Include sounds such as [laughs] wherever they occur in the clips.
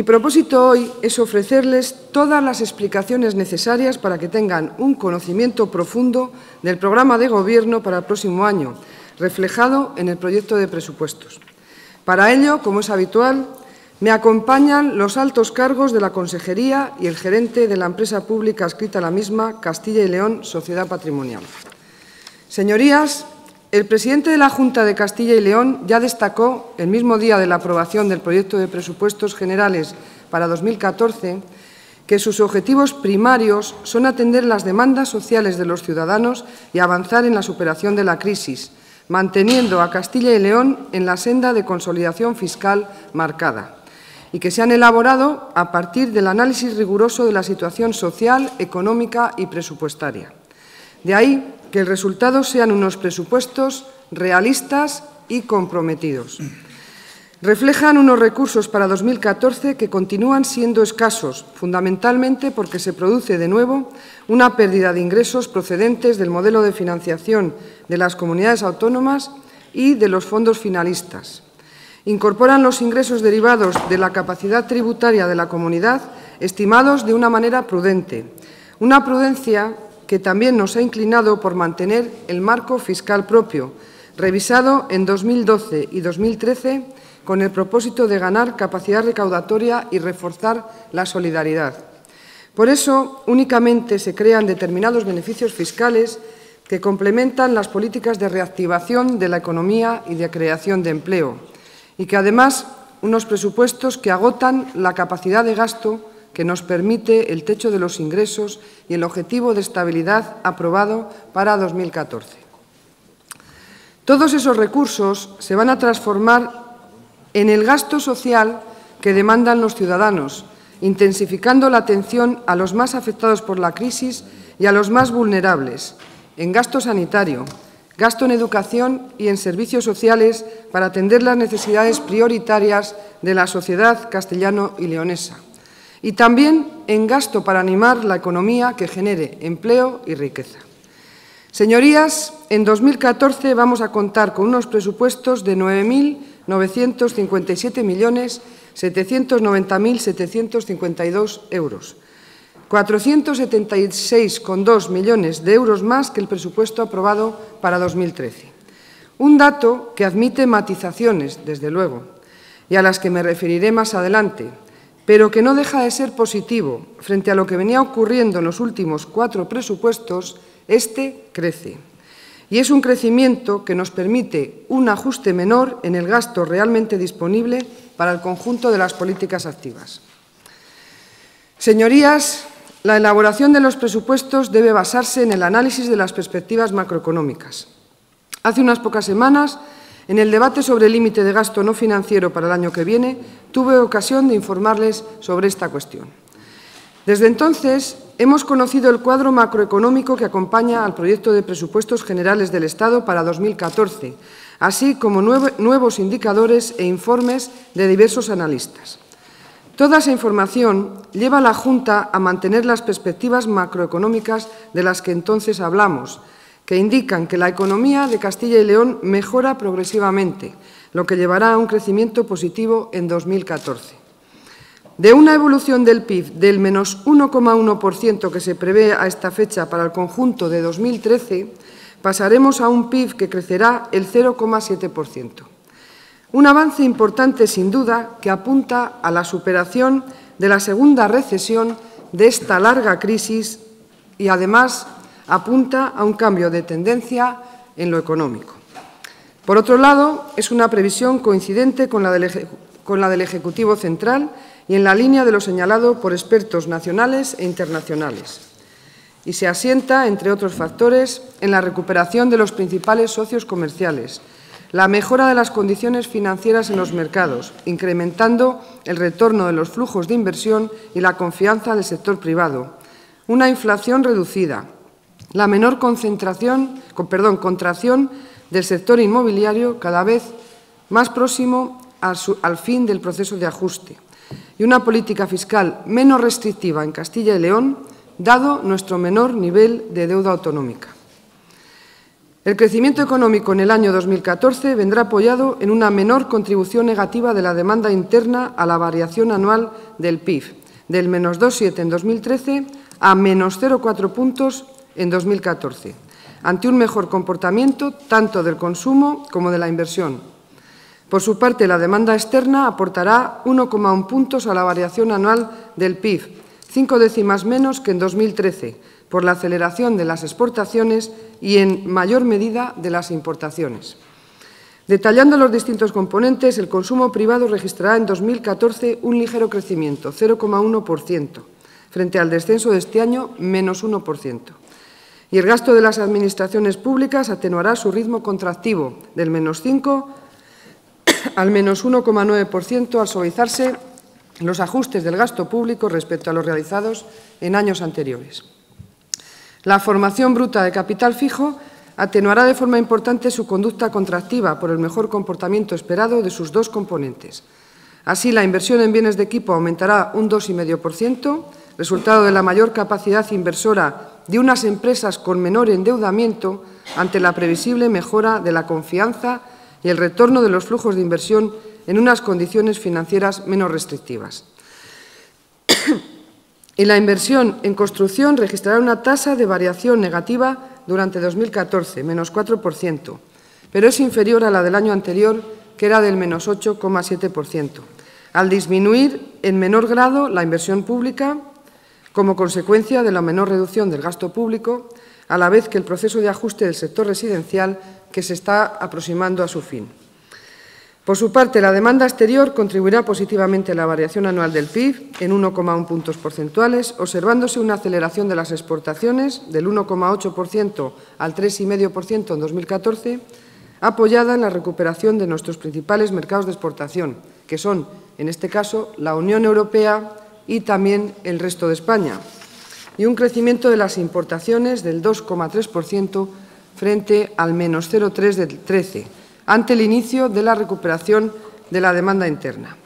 Mi propósito hoy es ofrecerles todas las explicaciones necesarias para que tengan un conocimiento profundo del programa de Gobierno para el próximo año, reflejado en el proyecto de presupuestos. Para ello, como es habitual, me acompañan los altos cargos de la Consejería y el gerente de la empresa pública escrita a la misma, Castilla y León Sociedad Patrimonial. Señorías, el presidente de la Junta de Castilla y León ya destacó, el mismo día de la aprobación del proyecto de presupuestos generales para 2014, que sus objetivos primarios son atender las demandas sociales de los ciudadanos y avanzar en la superación de la crisis, manteniendo a Castilla y León en la senda de consolidación fiscal marcada y que se han elaborado a partir del análisis riguroso de la situación social, económica y presupuestaria. De ahí que el resultado sean unos presupuestos realistas y comprometidos. Reflejan unos recursos para 2014 que continúan siendo escasos, fundamentalmente porque se produce de nuevo una pérdida de ingresos procedentes del modelo de financiación de las comunidades autónomas y de los fondos finalistas incorporan los ingresos derivados de la capacidad tributaria de la comunidad estimados de una manera prudente, una prudencia que también nos ha inclinado por mantener el marco fiscal propio, revisado en 2012 y 2013 con el propósito de ganar capacidad recaudatoria y reforzar la solidaridad. Por eso, únicamente se crean determinados beneficios fiscales que complementan las políticas de reactivación de la economía y de creación de empleo y que además unos presupuestos que agotan la capacidad de gasto que nos permite el techo de los ingresos y el objetivo de estabilidad aprobado para 2014. Todos esos recursos se van a transformar en el gasto social que demandan los ciudadanos, intensificando la atención a los más afectados por la crisis y a los más vulnerables, en gasto sanitario, gasto en educación y en servicios sociales para atender las necesidades prioritarias de la sociedad castellano y leonesa. Y también en gasto para animar la economía que genere empleo y riqueza. Señorías, en 2014 vamos a contar con unos presupuestos de 9.957.790.752 euros 476,2 millones de euros más que el presupuesto aprobado para 2013. Un dato que admite matizaciones, desde luego, y a las que me referiré más adelante, pero que no deja de ser positivo frente a lo que venía ocurriendo en los últimos cuatro presupuestos, este crece. Y es un crecimiento que nos permite un ajuste menor en el gasto realmente disponible para el conjunto de las políticas activas. Señorías, la elaboración de los presupuestos debe basarse en el análisis de las perspectivas macroeconómicas. Hace unas pocas semanas, en el debate sobre el límite de gasto no financiero para el año que viene, tuve ocasión de informarles sobre esta cuestión. Desde entonces, hemos conocido el cuadro macroeconómico que acompaña al proyecto de presupuestos generales del Estado para 2014, así como nuevos indicadores e informes de diversos analistas. Toda esa información lleva a la Junta a mantener las perspectivas macroeconómicas de las que entonces hablamos, que indican que la economía de Castilla y León mejora progresivamente, lo que llevará a un crecimiento positivo en 2014. De una evolución del PIB del menos 1,1% que se prevé a esta fecha para el conjunto de 2013, pasaremos a un PIB que crecerá el 0,7%. Un avance importante, sin duda, que apunta a la superación de la segunda recesión de esta larga crisis y, además, apunta a un cambio de tendencia en lo económico. Por otro lado, es una previsión coincidente con la del, Ejecutivo Central y en la línea de lo señalado por expertos nacionales e internacionales. Y se asienta, entre otros factores, en la recuperación de los principales socios comerciales, la mejora de las condiciones financieras en los mercados, incrementando el retorno de los flujos de inversión y la confianza del sector privado, una inflación reducida, la menor concentración, perdón, contracción del sector inmobiliario cada vez más próximo al fin del proceso de ajuste y una política fiscal menos restrictiva en Castilla y León, dado nuestro menor nivel de deuda autonómica. El crecimiento económico en el año 2014 vendrá apoyado en una menor contribución negativa de la demanda interna a la variación anual del PIB, del menos 2,7 en 2013 a menos 0,4 puntos en 2014, ante un mejor comportamiento tanto del consumo como de la inversión. Por su parte, la demanda externa aportará 1,1 puntos a la variación anual del PIB, cinco décimas menos que en 2013, por la aceleración de las exportaciones y, en mayor medida, de las importaciones. Detallando los distintos componentes, el consumo privado registrará en 2014 un ligero crecimiento, 0,1%, frente al descenso de este año, menos 1%. Y el gasto de las administraciones públicas atenuará su ritmo contractivo, del menos 5 al menos 1,9% al suavizarse los ajustes del gasto público respecto a los realizados en años anteriores. La formación bruta de capital fijo atenuará de forma importante su conducta contractiva por el mejor comportamiento esperado de sus dos componentes. Así, la inversión en bienes de equipo aumentará un 2,5%, resultado de la mayor capacidad inversora de unas empresas con menor endeudamiento ante la previsible mejora de la confianza y el retorno de los flujos de inversión en unas condiciones financieras menos restrictivas. y la inversión en construcción registrará una tasa de variación negativa durante 2014, menos 4%, pero es inferior a la del año anterior, que era del menos 8,7%, al disminuir en menor grado la inversión pública como consecuencia de la menor reducción del gasto público, a la vez que el proceso de ajuste del sector residencial que se está aproximando a su fin. Por su parte, la demanda exterior contribuirá positivamente a la variación anual del PIB en 1,1 puntos porcentuales, observándose una aceleración de las exportaciones del 1,8% al 3,5% en 2014, apoyada en la recuperación de nuestros principales mercados de exportación, que son, en este caso, la Unión Europea y también el resto de España, y un crecimiento de las importaciones del 2,3% frente al menos 0,3 del 13, ante el inicio de la recuperación de la demanda interna.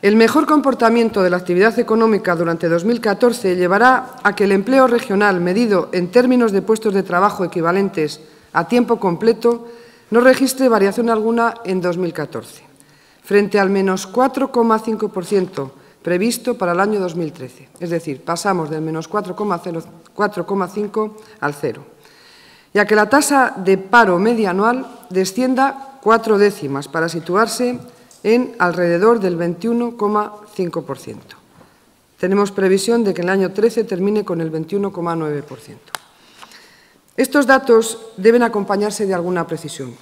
El mejor comportamiento de la actividad económica durante 2014 llevará a que el empleo regional, medido en términos de puestos de trabajo equivalentes a tiempo completo, no registre variación alguna en 2014, frente al menos 4,5% previsto para el año 2013. Es decir, pasamos del menos 4,5 al cero, ya que la tasa de paro media anual descienda cuatro décimas para situarse en alrededor del 21,5%. Tenemos previsión de que el año 13 termine con el 21,9%. Estos datos deben acompañarse de alguna precisión.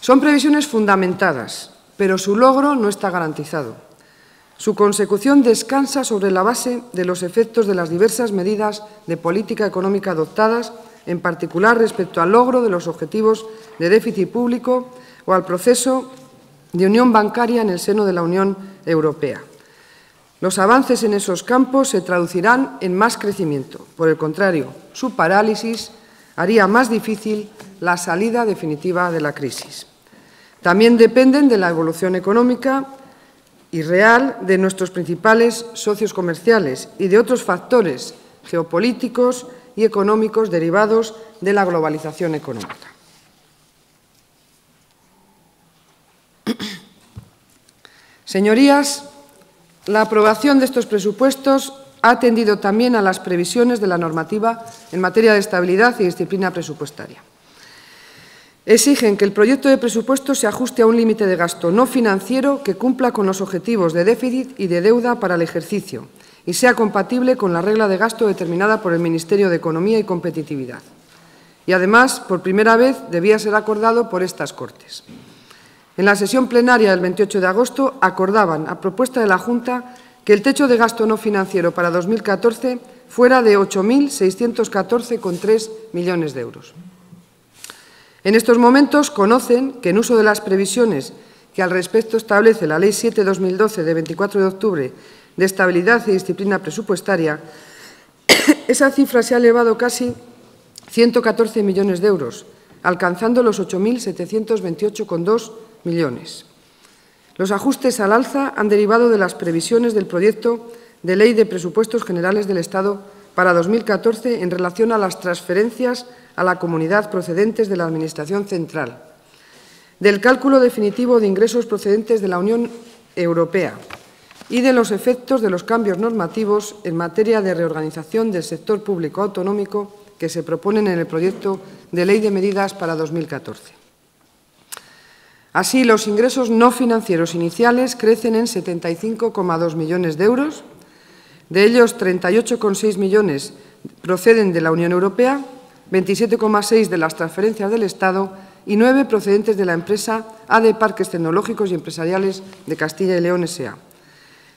Son previsiones fundamentadas, pero su logro no está garantizado. Su consecución descansa sobre la base de los efectos de las diversas medidas de política económica adoptadas, en particular respecto al logro de los objetivos de déficit público o al proceso de unión bancaria en el seno de la Unión Europea. Los avances en esos campos se traducirán en más crecimiento. Por el contrario, su parálisis haría más difícil la salida definitiva de la crisis. También dependen de la evolución económica y real de nuestros principales socios comerciales y de otros factores geopolíticos y económicos derivados de la globalización económica. [clears throat] Señorías, la aprobación de estos presupuestos ha atendido también a las previsiones de la normativa en materia de estabilidad y disciplina presupuestaria. Exigen que el proyecto de presupuesto se ajuste a un límite de gasto no financiero que cumpla con los objetivos de déficit y de deuda para el ejercicio y sea compatible con la regla de gasto determinada por el Ministerio de Economía y Competitividad. Y además, por primera vez, debía ser acordado por estas Cortes. En la sesión plenaria del 28 de agosto acordaban, a propuesta de la Junta, que el techo de gasto no financiero para 2014 fuera de 8.614,3 millones de euros. En estos momentos conocen que en uso de las previsiones que al respecto establece la Ley 7-2012 de 24 de octubre de estabilidad y disciplina presupuestaria, [coughs] esa cifra se ha elevado casi 114 millones de euros, alcanzando los 8.728,2 millones. Los ajustes al alza han derivado de las previsiones del proyecto de Ley de Presupuestos Generales del Estado para 2014 en relación a las transferencias a la comunidad procedentes de la Administración central, del cálculo definitivo de ingresos procedentes de la Unión Europea y de los efectos de los cambios normativos en materia de reorganización del sector público autonómico que se proponen en el proyecto de Ley de Medidas para 2014. Así, los ingresos no financieros iniciales crecen en 75,2 millones de euros, de ellos 38,6 millones proceden de la Unión Europea, 27,6 de las transferencias del Estado y 9 procedentes de la empresa AD Parques Tecnológicos y Empresariales de Castilla y León S.A.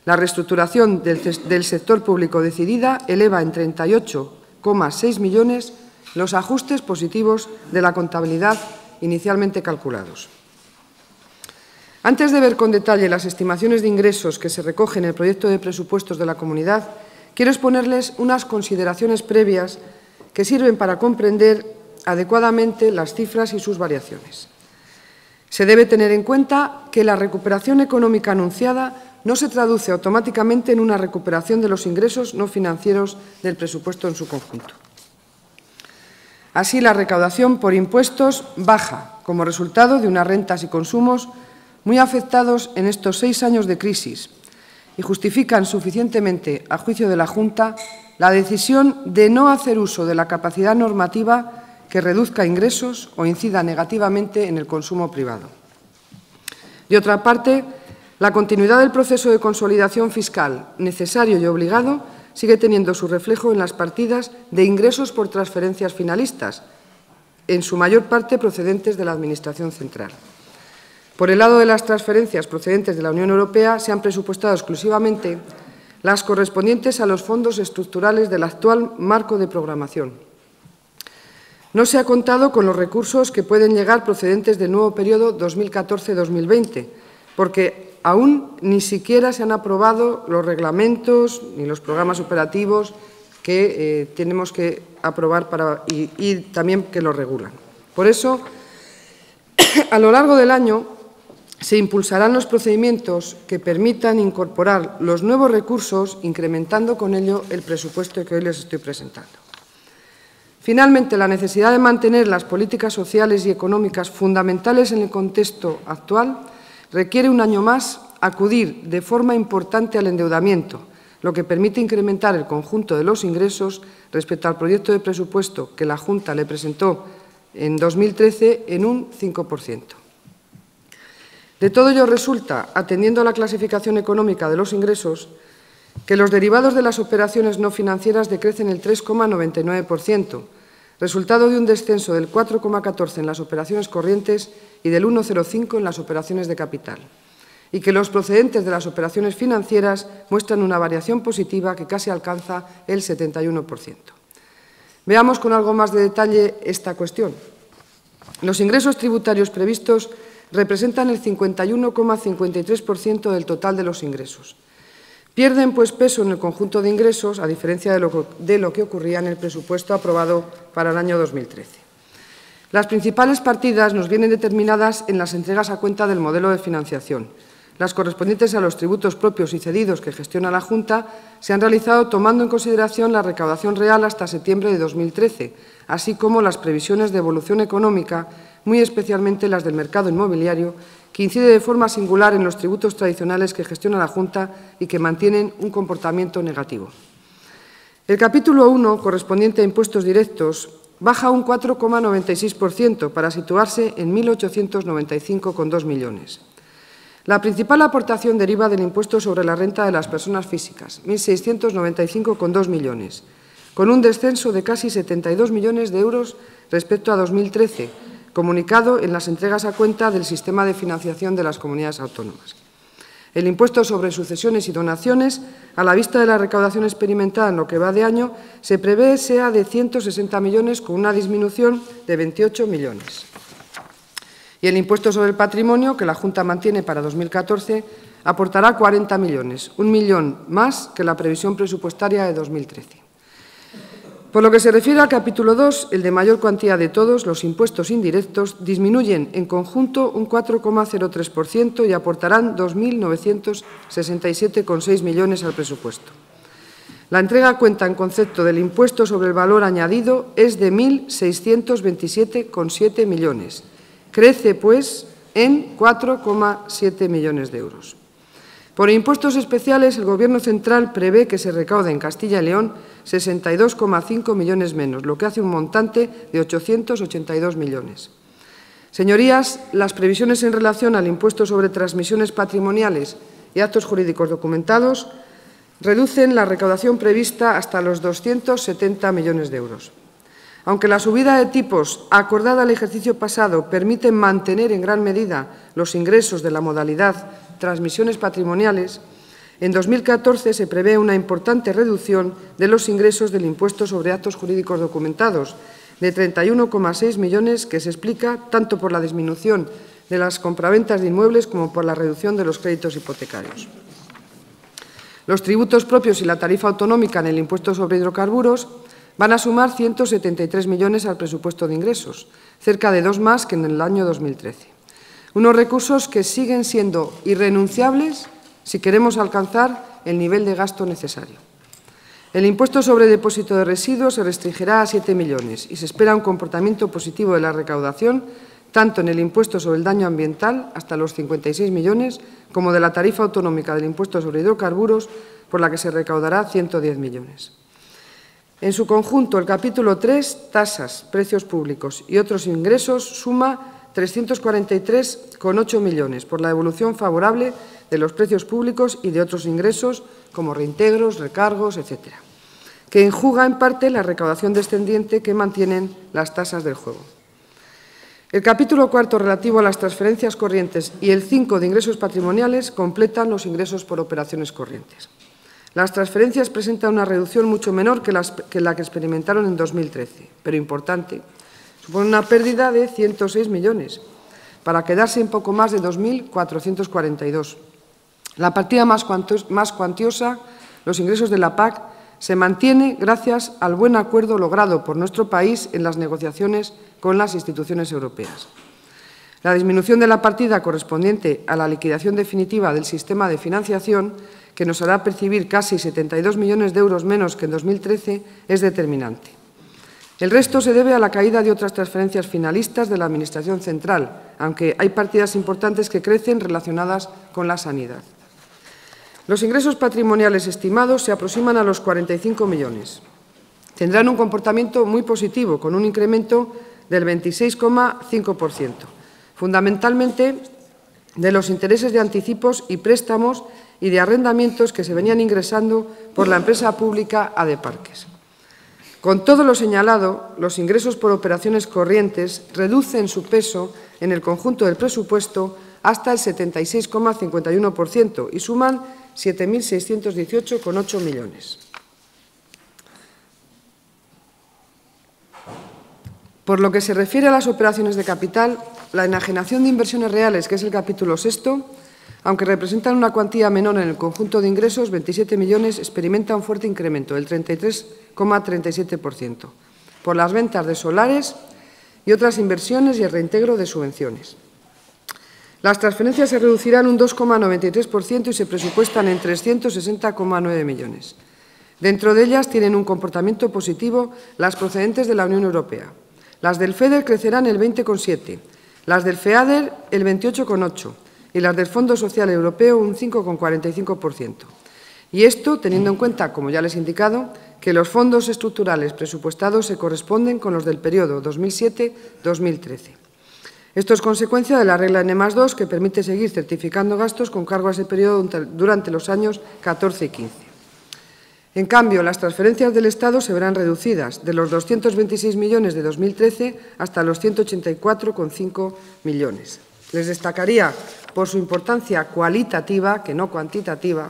La reestructuración del, del sector público decidida eleva en 38,6 millones los ajustes positivos de la contabilidad inicialmente calculados. Antes de ver con detalle las estimaciones de ingresos que se recogen en el proyecto de presupuestos de la comunidad, quiero exponerles unas consideraciones previas que sirven para comprender adecuadamente las cifras y sus variaciones. Se debe tener en cuenta que la recuperación económica anunciada no se traduce automáticamente en una recuperación de los ingresos no financieros del presupuesto en su conjunto. Así, la recaudación por impuestos baja como resultado de unas rentas y consumos muy afectados en estos seis años de crisis y justifican suficientemente, a juicio de la Junta, la decisión de no hacer uso de la capacidad normativa que reduzca ingresos o incida negativamente en el consumo privado. De otra parte, la continuidad del proceso de consolidación fiscal necesario y obligado sigue teniendo su reflejo en las partidas de ingresos por transferencias finalistas, en su mayor parte procedentes de la Administración central. Por el lado de las transferencias procedentes de la Unión Europea, se han presupuestado exclusivamente las correspondientes a los fondos estructurales del actual marco de programación. No se ha contado con los recursos que pueden llegar procedentes del nuevo periodo 2014-2020, porque aún ni siquiera se han aprobado los reglamentos ni los programas operativos que eh, tenemos que aprobar y, y también que los regulan. Por eso, [clears throat] a lo largo del año se impulsarán los procedimientos que permitan incorporar los nuevos recursos, incrementando con ello el presupuesto que hoy les estoy presentando. Finalmente, la necesidad de mantener las políticas sociales y económicas fundamentales en el contexto actual requiere un año más acudir de forma importante al endeudamiento, lo que permite incrementar el conjunto de los ingresos respecto al proyecto de presupuesto que la Junta le presentó en 2013 en un 5%. De todo ello resulta, atendiendo a la clasificación económica de los ingresos, que los derivados de las operaciones no financieras decrecen el 3,99%, resultado de un descenso del 4,14% en las operaciones corrientes y del 1,05% en las operaciones de capital, y que los procedentes de las operaciones financieras muestran una variación positiva que casi alcanza el 71%. Veamos con algo más de detalle esta cuestión. Los ingresos tributarios previstos representan el 51,53% del total de los ingresos. Pierden, pues, peso en el conjunto de ingresos, a diferencia de lo, que ocurría en el presupuesto aprobado para el año 2013. Las principales partidas nos vienen determinadas en las entregas a cuenta del modelo de financiación. Las correspondientes a los tributos propios y cedidos que gestiona la Junta se han realizado tomando en consideración la recaudación real hasta septiembre de 2013, así como las previsiones de evolución económica muy especialmente las del mercado inmobiliario, que incide de forma singular en los tributos tradicionales que gestiona la Junta y que mantienen un comportamiento negativo. El capítulo 1, correspondiente a impuestos directos, baja un 4,96% para situarse en 1.895,2 millones. La principal aportación deriva del impuesto sobre la renta de las personas físicas, 1.695,2 millones, con un descenso de casi 72 millones de euros respecto a 2013, comunicado en las entregas a cuenta del sistema de financiación de las comunidades autónomas. El impuesto sobre sucesiones y donaciones, a la vista de la recaudación experimentada en lo que va de año, se prevé sea de 160 millones con una disminución de 28 millones. Y el impuesto sobre el patrimonio, que la Junta mantiene para 2014, aportará 40 millones, un millón más que la previsión presupuestaria de 2013. Por lo que se refiere al capítulo 2, el de mayor cuantía de todos, los impuestos indirectos, disminuyen en conjunto un 4,03% y aportarán 2.967,6 millones al presupuesto. La entrega cuenta en concepto del impuesto sobre el valor añadido es de 1.627,7 millones. Crece, pues, en 4,7 millones de euros. Por impuestos especiales, el Gobierno central prevé que se recaude en Castilla y León 62,5 millones menos, lo que hace un montante de 882 millones. Señorías, las previsiones en relación al impuesto sobre transmisiones patrimoniales y actos jurídicos documentados reducen la recaudación prevista hasta los 270 millones de euros. Aunque la subida de tipos acordada el ejercicio pasado permite mantener en gran medida los ingresos de la modalidad transmisiones patrimoniales, en 2014 se prevé una importante reducción de los ingresos del impuesto sobre actos jurídicos documentados, de 31,6 millones, que se explica tanto por la disminución de las compraventas de inmuebles como por la reducción de los créditos hipotecarios. Los tributos propios y la tarifa autonómica en el impuesto sobre hidrocarburos van a sumar 173 millones al presupuesto de ingresos, cerca de dos más que en el año 2013. Unos recursos que siguen siendo irrenunciables si queremos alcanzar el nivel de gasto necesario. El impuesto sobre depósito de residuos se restringirá a 7 millones y se espera un comportamiento positivo de la recaudación tanto en el impuesto sobre el daño ambiental, hasta los 56 millones, como de la tarifa autonómica del impuesto sobre hidrocarburos, por la que se recaudará 110 millones. En su conjunto, el capítulo 3, tasas, precios públicos y otros ingresos, suma 343,8 millones por la evolución favorable de los precios públicos y de otros ingresos como reintegros, recargos, etcétera, que enjuga en parte la recaudación descendiente que mantienen las tasas del juego. El capítulo cuarto relativo a las transferencias corrientes y el cinco de ingresos patrimoniales completan los ingresos por operaciones corrientes. Las transferencias presentan una reducción mucho menor que, que la que experimentaron en 2013, pero importante, Supone una pérdida de 106 millones, para quedarse en poco más de 2.442. La partida más, cuantiosa, los ingresos de la PAC, se mantiene gracias al buen acuerdo logrado por nuestro país en las negociaciones con las instituciones europeas. La disminución de la partida correspondiente a la liquidación definitiva del sistema de financiación, que nos hará percibir casi 72 millones de euros menos que en 2013, es determinante. El resto se debe a la caída de otras transferencias finalistas de la Administración central, aunque hay partidas importantes que crecen relacionadas con la sanidad. Los ingresos patrimoniales estimados se aproximan a los 45 millones. Tendrán un comportamiento muy positivo, con un incremento del 26,5%, fundamentalmente de los intereses de anticipos y préstamos y de arrendamientos que se venían ingresando por la empresa pública Adeparques. Con todo lo señalado, los ingresos por operaciones corrientes reducen su peso en el conjunto del presupuesto hasta el 76,51% y suman 7.618,8 millones. Por lo que se refiere a las operaciones de capital, la enajenación de inversiones reales, que es el capítulo sexto, aunque representan una cuantía menor en el conjunto de ingresos, 27 millones, experimenta un fuerte incremento, del 33,37%, por las ventas de solares y otras inversiones y el reintegro de subvenciones. Las transferencias se reducirán un 2,93% y se presupuestan en 360,9 millones. Dentro de ellas tienen un comportamiento positivo las procedentes de la Unión Europea. Las del FEDER crecerán el 20,7, las del FEADER el 28,8 y las del Fondo Social Europeo un 5,45%. Y esto teniendo en cuenta, como ya les he indicado, que los fondos estructurales presupuestados se corresponden con los del periodo 2007-2013. Esto es consecuencia de la regla N 2 que permite seguir certificando gastos con cargo a ese periodo durante los años 14 y 15. En cambio, las transferencias del Estado se verán reducidas de los 226 millones de 2013 hasta los 184,5 millones. Les destacaría por su importancia cualitativa, que no cuantitativa,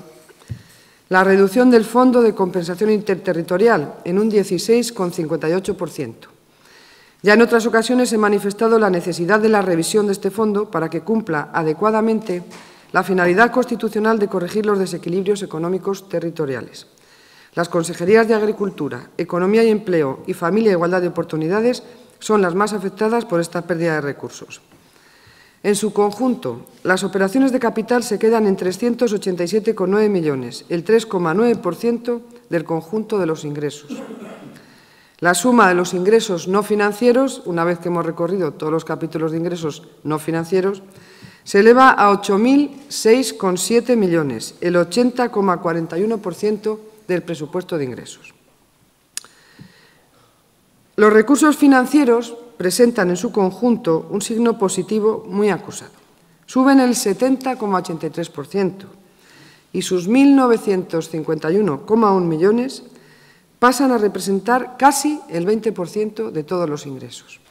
la reducción del Fondo de Compensación Interterritorial en un 16,58%. Ya en otras ocasiones he manifestado la necesidad de la revisión de este fondo para que cumpla adecuadamente la finalidad constitucional de corregir los desequilibrios económicos territoriales. Las consejerías de Agricultura, Economía y Empleo y Familia e Igualdad de Oportunidades son las más afectadas por esta pérdida de recursos. En su conjunto, las operaciones de capital se quedan en 387,9 millones, el 3,9% del conjunto de los ingresos. La suma de los ingresos no financieros, una vez que hemos recorrido todos los capítulos de ingresos no financieros, se eleva a 8.006,7 millones, el 80,41% del presupuesto de ingresos. Los recursos financieros presentan en su conjunto un signo positivo muy acusado. Suben el 70,83% y sus 1.951,1 millones pasan a representar casi el 20% de todos los ingresos.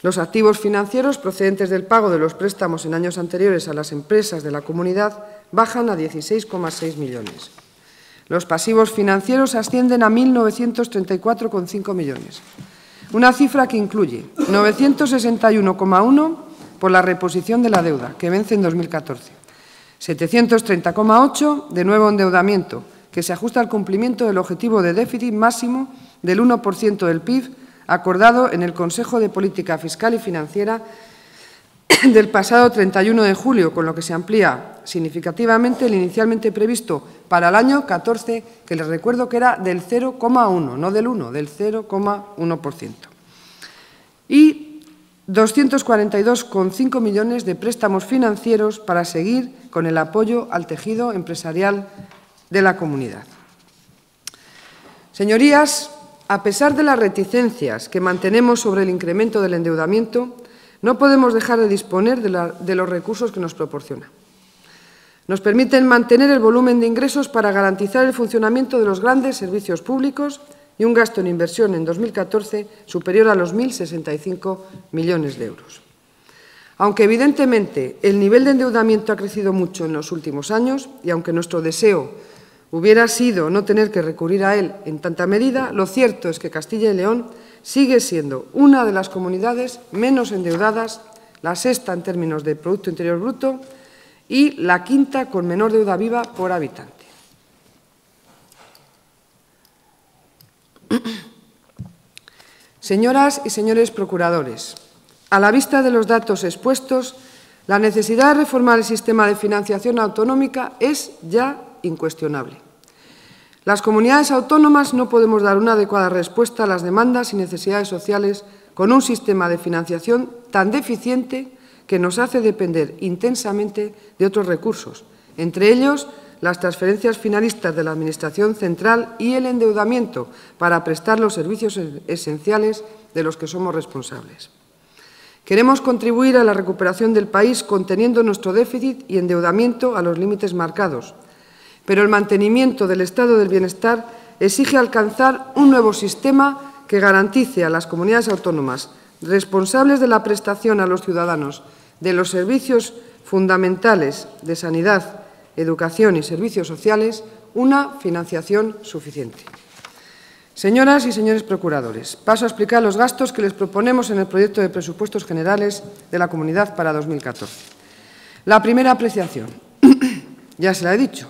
Los activos financieros procedentes del pago de los préstamos en años anteriores a las empresas de la comunidad bajan a 16,6 millones. Los pasivos financieros ascienden a 1.934,5 millones, una cifra que incluye 961,1 por la reposición de la deuda, que vence en 2014, 730,8 de nuevo endeudamiento, que se ajusta al cumplimiento del objetivo de déficit máximo del 1% del PIB acordado en el Consejo de Política Fiscal y Financiera [coughs] del pasado 31 de julio, con lo que se amplía significativamente el inicialmente previsto para el año 14, que les recuerdo que era del 0,1, no del 1, del 0,1%. Y 242,5 millones de préstamos financieros para seguir con el apoyo al tejido empresarial de la comunidad. Señorías, a pesar de las reticencias que mantenemos sobre el incremento del endeudamiento, no podemos dejar de disponer de, los recursos que nos proporciona. Nos permiten mantener el volumen de ingresos para garantizar el funcionamiento de los grandes servicios públicos y un gasto en inversión en 2014 superior a los 1.065 millones de euros. Aunque evidentemente el nivel de endeudamiento ha crecido mucho en los últimos años y aunque nuestro deseo hubiera sido no tener que recurrir a él en tanta medida, lo cierto es que Castilla y León sigue siendo una de las comunidades menos endeudadas, la sexta en términos de Producto Interior Bruto y la quinta con menor deuda viva por habitante. [clears throat] Señoras y señores procuradores, a la vista de los datos expuestos, la necesidad de reformar el sistema de financiación autonómica es ya incuestionable. Las comunidades autónomas no podemos dar una adecuada respuesta a las demandas y necesidades sociales con un sistema de financiación tan deficiente que nos hace depender intensamente de otros recursos, entre ellos las transferencias finalistas de la Administración central y el endeudamiento para prestar los servicios esenciales de los que somos responsables. Queremos contribuir a la recuperación del país conteniendo nuestro déficit y endeudamiento a los límites marcados, pero el mantenimiento del estado del bienestar exige alcanzar un nuevo sistema que garantice a las comunidades autónomas responsables de la prestación a los ciudadanos de los servicios fundamentales de sanidad, educación y servicios sociales una financiación suficiente. Señoras y señores procuradores, paso a explicar los gastos que les proponemos en el proyecto de presupuestos generales de la Comunidad para 2014. La primera apreciación, [clears throat] ya se la he dicho,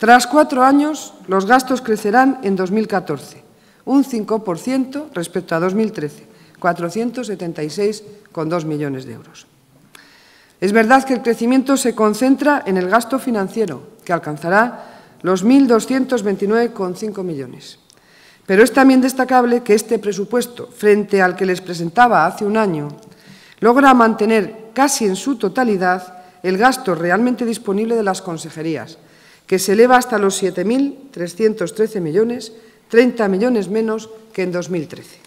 tras cuatro años, los gastos crecerán en 2014, un 5% respecto a 2013, 476,2 millones de euros. Es verdad que el crecimiento se concentra en el gasto financiero, que alcanzará los 1.229,5 millones. Pero es también destacable que este presupuesto, frente al que les presentaba hace un año, logra mantener casi en su totalidad el gasto realmente disponible de las consejerías, que se eleva hasta los 7.313 millones, 30 millones menos que en 2013.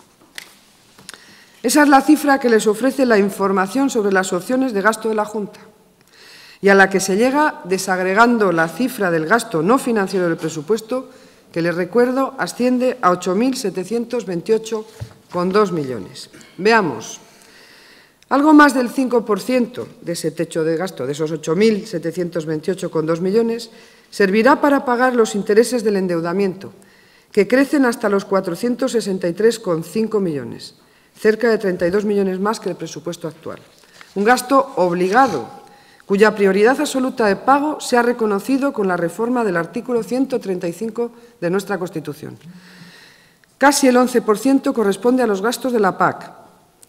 Esa es la cifra que les ofrece la información sobre las opciones de gasto de la Junta y a la que se llega desagregando la cifra del gasto no financiero del presupuesto, que les recuerdo asciende a 8.728,2 millones. Veamos. Algo más del 5% de ese techo de gasto, de esos 8.728,2 millones, servirá para pagar los intereses del endeudamiento, que crecen hasta los 463,5 millones, cerca de 32 millones más que el presupuesto actual. Un gasto obligado, cuya prioridad absoluta de pago se ha reconocido con la reforma del artículo 135 de nuestra Constitución. Casi el 11% corresponde a los gastos de la PAC,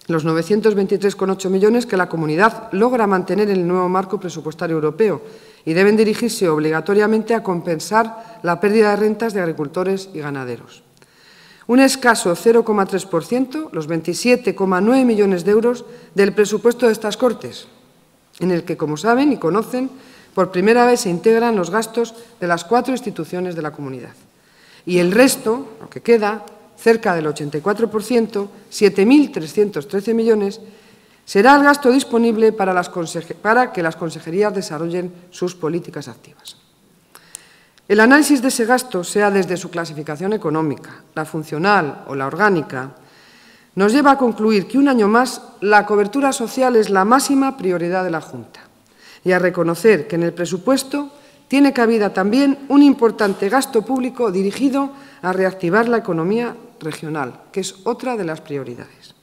los 923,8 millones que la comunidad logra mantener en el nuevo marco presupuestario europeo y deben dirigirse obligatoriamente a compensar la pérdida de rentas de agricultores y ganaderos. Un escaso 0,3%, los 27,9 millones de euros del presupuesto de estas Cortes, en el que, como saben y conocen, por primera vez se integran los gastos de las cuatro instituciones de la comunidad. Y el resto, lo que queda, cerca del 84%, 7.313 millones, será el gasto disponible para, para que las consejerías desarrollen sus políticas activas. El análisis de ese gasto, sea desde su clasificación económica, la funcional o la orgánica, nos lleva a concluir que un año más la cobertura social es la máxima prioridad de la Junta y a reconocer que en el presupuesto tiene cabida también un importante gasto público dirigido a reactivar la economía regional, que es otra de las prioridades.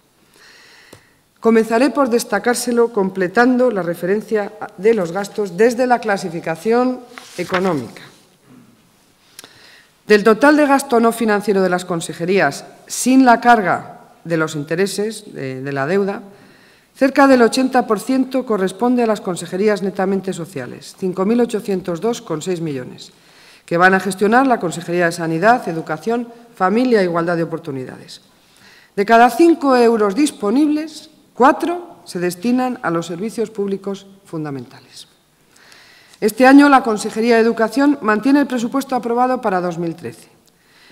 Comenzaré por destacárselo completando la referencia de los gastos desde la clasificación económica. Del total de gasto no financiero de las consejerías, sin la carga de los intereses de, la deuda, cerca del 80% corresponde a las consejerías netamente sociales, 5.802,6 millones, que van a gestionar la Consejería de Sanidad, Educación, Familia e Igualdad de Oportunidades. De cada cinco euros disponibles, cuatro se destinan a los servicios públicos fundamentales. Este año la Consejería de Educación mantiene el presupuesto aprobado para 2013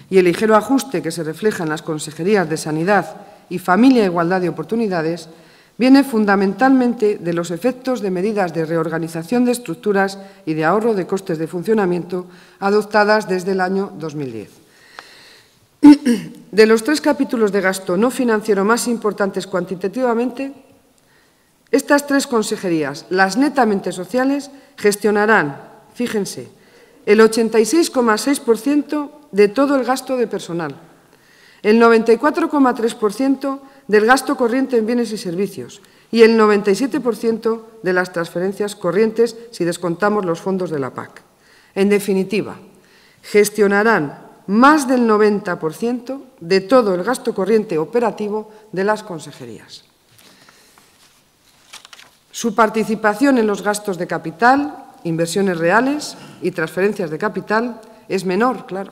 y el ligero ajuste que se refleja en las consejerías de Sanidad y Familia e Igualdad de Oportunidades viene fundamentalmente de los efectos de medidas de reorganización de estructuras y de ahorro de costes de funcionamiento adoptadas desde el año 2010. [clears throat] De los tres capítulos de gasto no financiero más importantes cuantitativamente, estas tres consejerías, las netamente sociales, gestionarán, fíjense, el 86,6% de todo el gasto de personal, el 94,3% del gasto corriente en bienes y servicios y el 97% de las transferencias corrientes si descontamos los fondos de la PAC. En definitiva, gestionarán más del 90% de todo el gasto corriente operativo de las consejerías. Su participación en los gastos de capital, inversiones reales y transferencias de capital es menor, claro,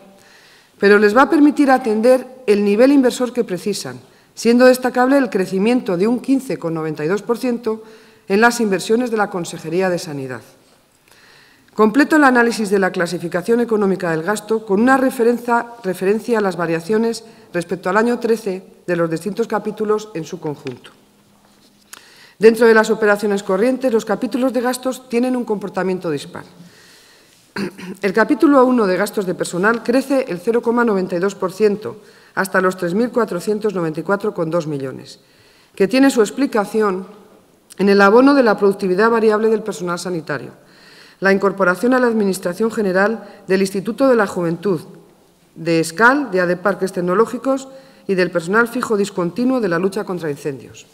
pero les va a permitir atender el nivel inversor que precisan, siendo destacable el crecimiento de un 15,92% en las inversiones de la Consejería de Sanidad. Completo el análisis de la clasificación económica del gasto con una referencia, a las variaciones respecto al año 13 de los distintos capítulos en su conjunto. Dentro de las operaciones corrientes, los capítulos de gastos tienen un comportamiento dispar. [clears throat] El capítulo 1 de gastos de personal crece el 0,92% hasta los 3.494,2 millones, que tiene su explicación en el abono de la productividad variable del personal sanitario, la incorporación a la Administración General del Instituto de la Juventud, de ESCAL, de ADE Parques Tecnológicos y del personal fijo discontinuo de la lucha contra incendios.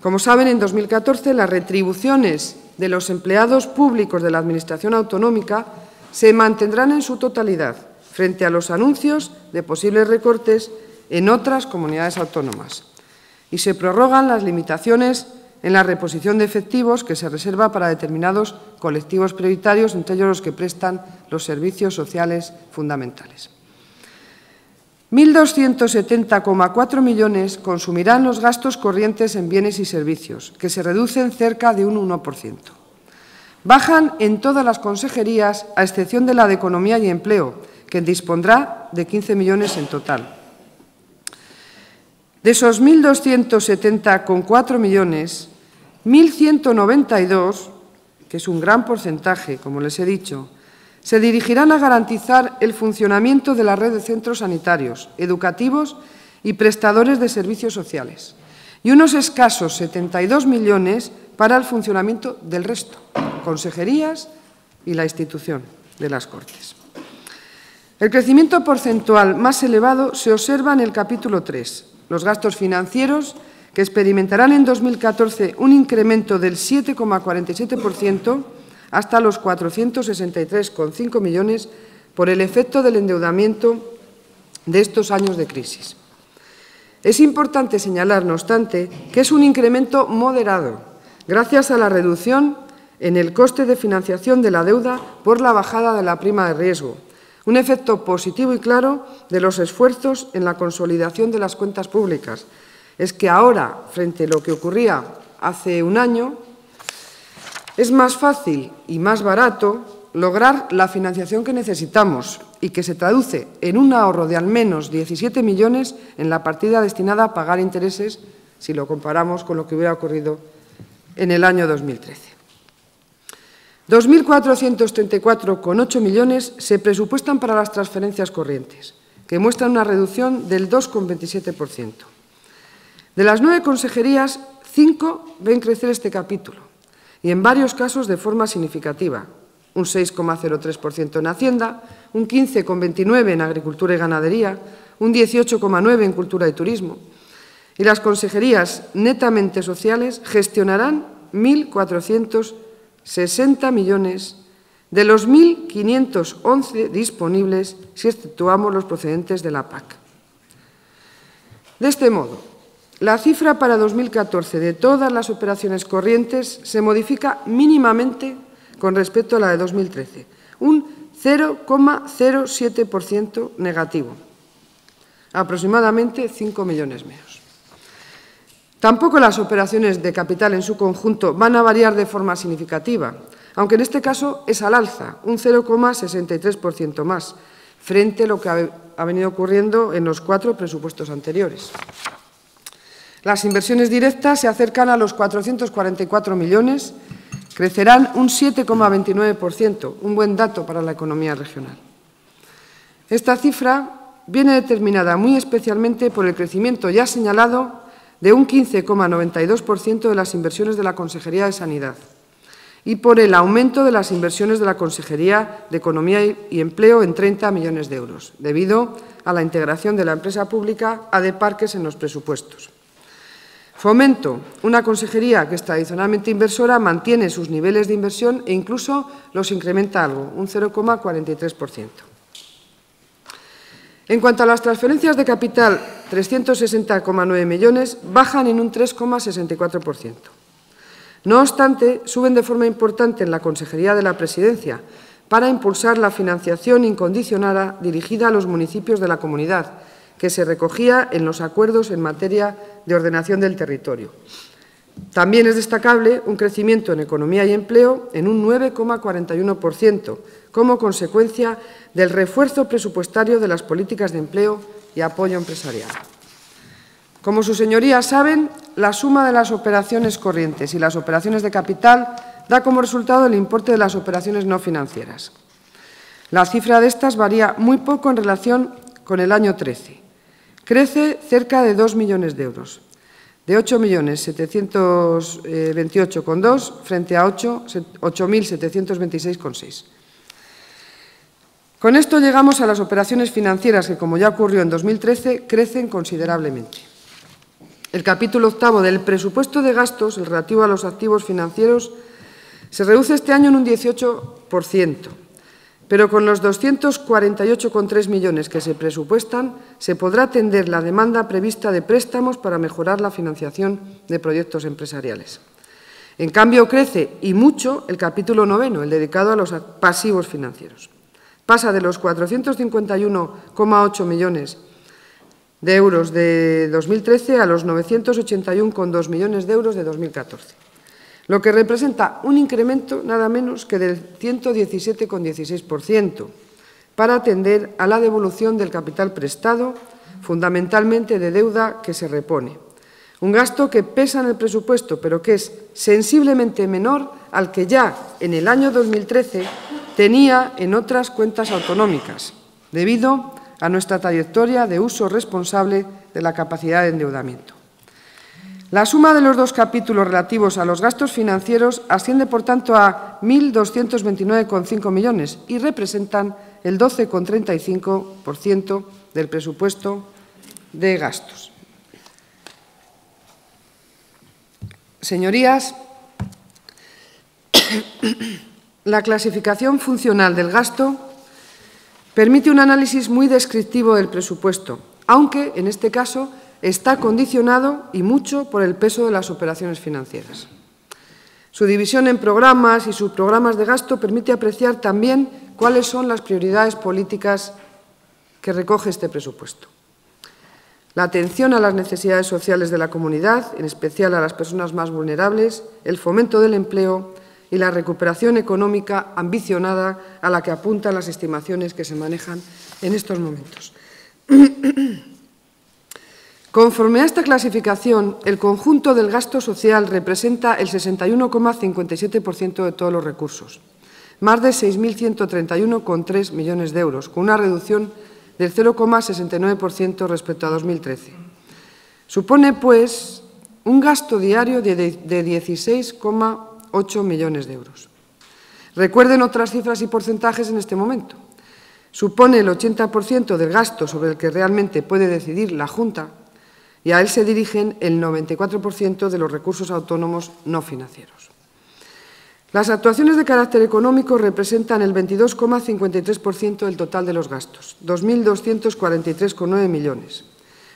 Como saben, en 2014 las retribuciones de los empleados públicos de la Administración autonómica se mantendrán en su totalidad frente a los anuncios de posibles recortes en otras comunidades autónomas y se prorrogan las limitaciones en la reposición de efectivos que se reserva para determinados colectivos prioritarios, entre ellos los que prestan los servicios sociales fundamentales. 1.270,4 millones consumirán los gastos corrientes en bienes y servicios, que se reducen cerca de un 1%. Bajan en todas las consejerías, a excepción de la de Economía y Empleo, que dispondrá de 15 millones en total. De esos 1.270,4 millones, 1.192, que es un gran porcentaje, como les he dicho, se dirigirán a garantizar el funcionamiento de la red de centros sanitarios, educativos y prestadores de servicios sociales, y unos escasos 72 millones para el funcionamiento del resto, consejerías y la institución de las Cortes. El crecimiento porcentual más elevado se observa en el capítulo 3, los gastos financieros, que experimentarán en 2014 un incremento del 7,47% hasta los 463,5 millones por el efecto del endeudamiento de estos años de crisis. Es importante señalar, no obstante, que es un incremento moderado, gracias a la reducción en el coste de financiación de la deuda por la bajada de la prima de riesgo, un efecto positivo y claro de los esfuerzos en la consolidación de las cuentas públicas. Es que ahora, frente a lo que ocurría hace un año, es más fácil y más barato lograr la financiación que necesitamos y que se traduce en un ahorro de al menos 17 millones en la partida destinada a pagar intereses si lo comparamos con lo que hubiera ocurrido en el año 2013. 2.434,8 millones se presupuestan para las transferencias corrientes, que muestran una reducción del 2,27%. De las nueve consejerías, cinco ven crecer este capítulo, y en varios casos de forma significativa, un 6,03% en Hacienda, un 15,29% en Agricultura y Ganadería, un 18,9% en Cultura y Turismo. Y las consejerías netamente sociales gestionarán 1.460 millones de los 1.511 disponibles si exceptuamos los procedentes de la PAC. De este modo, la cifra para 2014 de todas las operaciones corrientes se modifica mínimamente con respecto a la de 2013, un 0,07% negativo, aproximadamente 5 millones menos. Tampoco las operaciones de capital en su conjunto van a variar de forma significativa, aunque en este caso es al alza, un 0,63% más, frente a lo que ha venido ocurriendo en los cuatro presupuestos anteriores. Las inversiones directas se acercan a los 444 millones, crecerán un 7,29%, un buen dato para la economía regional. Esta cifra viene determinada muy especialmente por el crecimiento ya señalado de un 15,92% de las inversiones de la Consejería de Sanidad y por el aumento de las inversiones de la Consejería de Economía y Empleo en 30 millones de euros, debido a la integración de la empresa pública de Parques en los presupuestos. Fomento, una consejería que es tradicionalmente inversora, mantiene sus niveles de inversión e incluso los incrementa algo, un 0,43%. En cuanto a las transferencias de capital, 360,9 millones bajan en un 3,64%. No obstante, suben de forma importante en la Consejería de la Presidencia para impulsar la financiación incondicionada dirigida a los municipios de la comunidad, que se recogía en los acuerdos en materia de ordenación del territorio. También es destacable un crecimiento en economía y empleo en un 9,41%, como consecuencia del refuerzo presupuestario de las políticas de empleo y apoyo empresarial. Como sus señorías saben, la suma de las operaciones corrientes y las operaciones de capital da como resultado el importe de las operaciones no financieras. La cifra de estas varía muy poco en relación con el año 13 crece cerca de 2 millones de euros, de 8.728,2 frente a 8.726,6. Con esto llegamos a las operaciones financieras que, como ya ocurrió en 2013, crecen considerablemente. El capítulo octavo del presupuesto de gastos, el relativo a los activos financieros, se reduce este año en un 18%, pero con los 248,3 millones que se presupuestan se podrá atender la demanda prevista de préstamos para mejorar la financiación de proyectos empresariales. En cambio, crece y mucho el capítulo noveno, el dedicado a los pasivos financieros. Pasa de los 451,8 millones de euros de 2013 a los 981,2 millones de euros de 2014 lo que representa un incremento nada menos que del 117,16% para atender a la devolución del capital prestado, fundamentalmente de deuda que se repone. Un gasto que pesa en el presupuesto, pero que es sensiblemente menor al que ya en el año 2013 tenía en otras cuentas autonómicas, debido a nuestra trayectoria de uso responsable de la capacidad de endeudamiento. La suma de los dos capítulos relativos a los gastos financieros asciende, por tanto, a 1.229,5 millones y representan el 12,35% del presupuesto de gastos. Señorías, [coughs] la clasificación funcional del gasto permite un análisis muy descriptivo del presupuesto, aunque, en este caso, está condicionado y mucho por el peso de las operaciones financieras. Su división en programas y subprogramas de gasto permite apreciar también cuáles son las prioridades políticas que recoge este presupuesto. La atención a las necesidades sociales de la comunidad, en especial a las personas más vulnerables, el fomento del empleo, y la recuperación económica ambicionada a la que apuntan las estimaciones que se manejan en estos momentos. [clears throat] Conforme a esta clasificación, el conjunto del gasto social representa el 61,57% de todos los recursos, más de 6.131,3 millones de euros, con una reducción del 0,69% respecto a 2013. Supone, pues, un gasto diario de 16,1 8 millones de euros. Recuerden otras cifras y porcentajes en este momento. Supone el 80% del gasto sobre el que realmente puede decidir la Junta y a él se dirigen el 94% de los recursos autónomos no financieros. Las actuaciones de carácter económico representan el 22,53% del total de los gastos, 2.243,9 millones.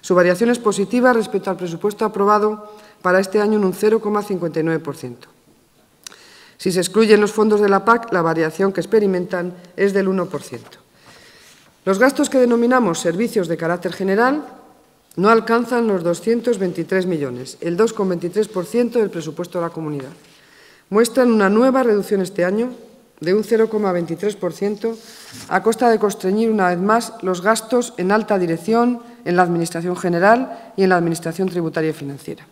Su variación es positiva respecto al presupuesto aprobado para este año en un 0,59%. Si se excluyen los fondos de la PAC, la variación que experimentan es del 1%. Los gastos que denominamos servicios de carácter general no alcanzan los 223 millones, el 2,23% del presupuesto de la comunidad. Muestran una nueva reducción este año de un 0,23% a costa de constreñir una vez más los gastos en alta dirección, en la Administración General y en la Administración Tributaria y Financiera.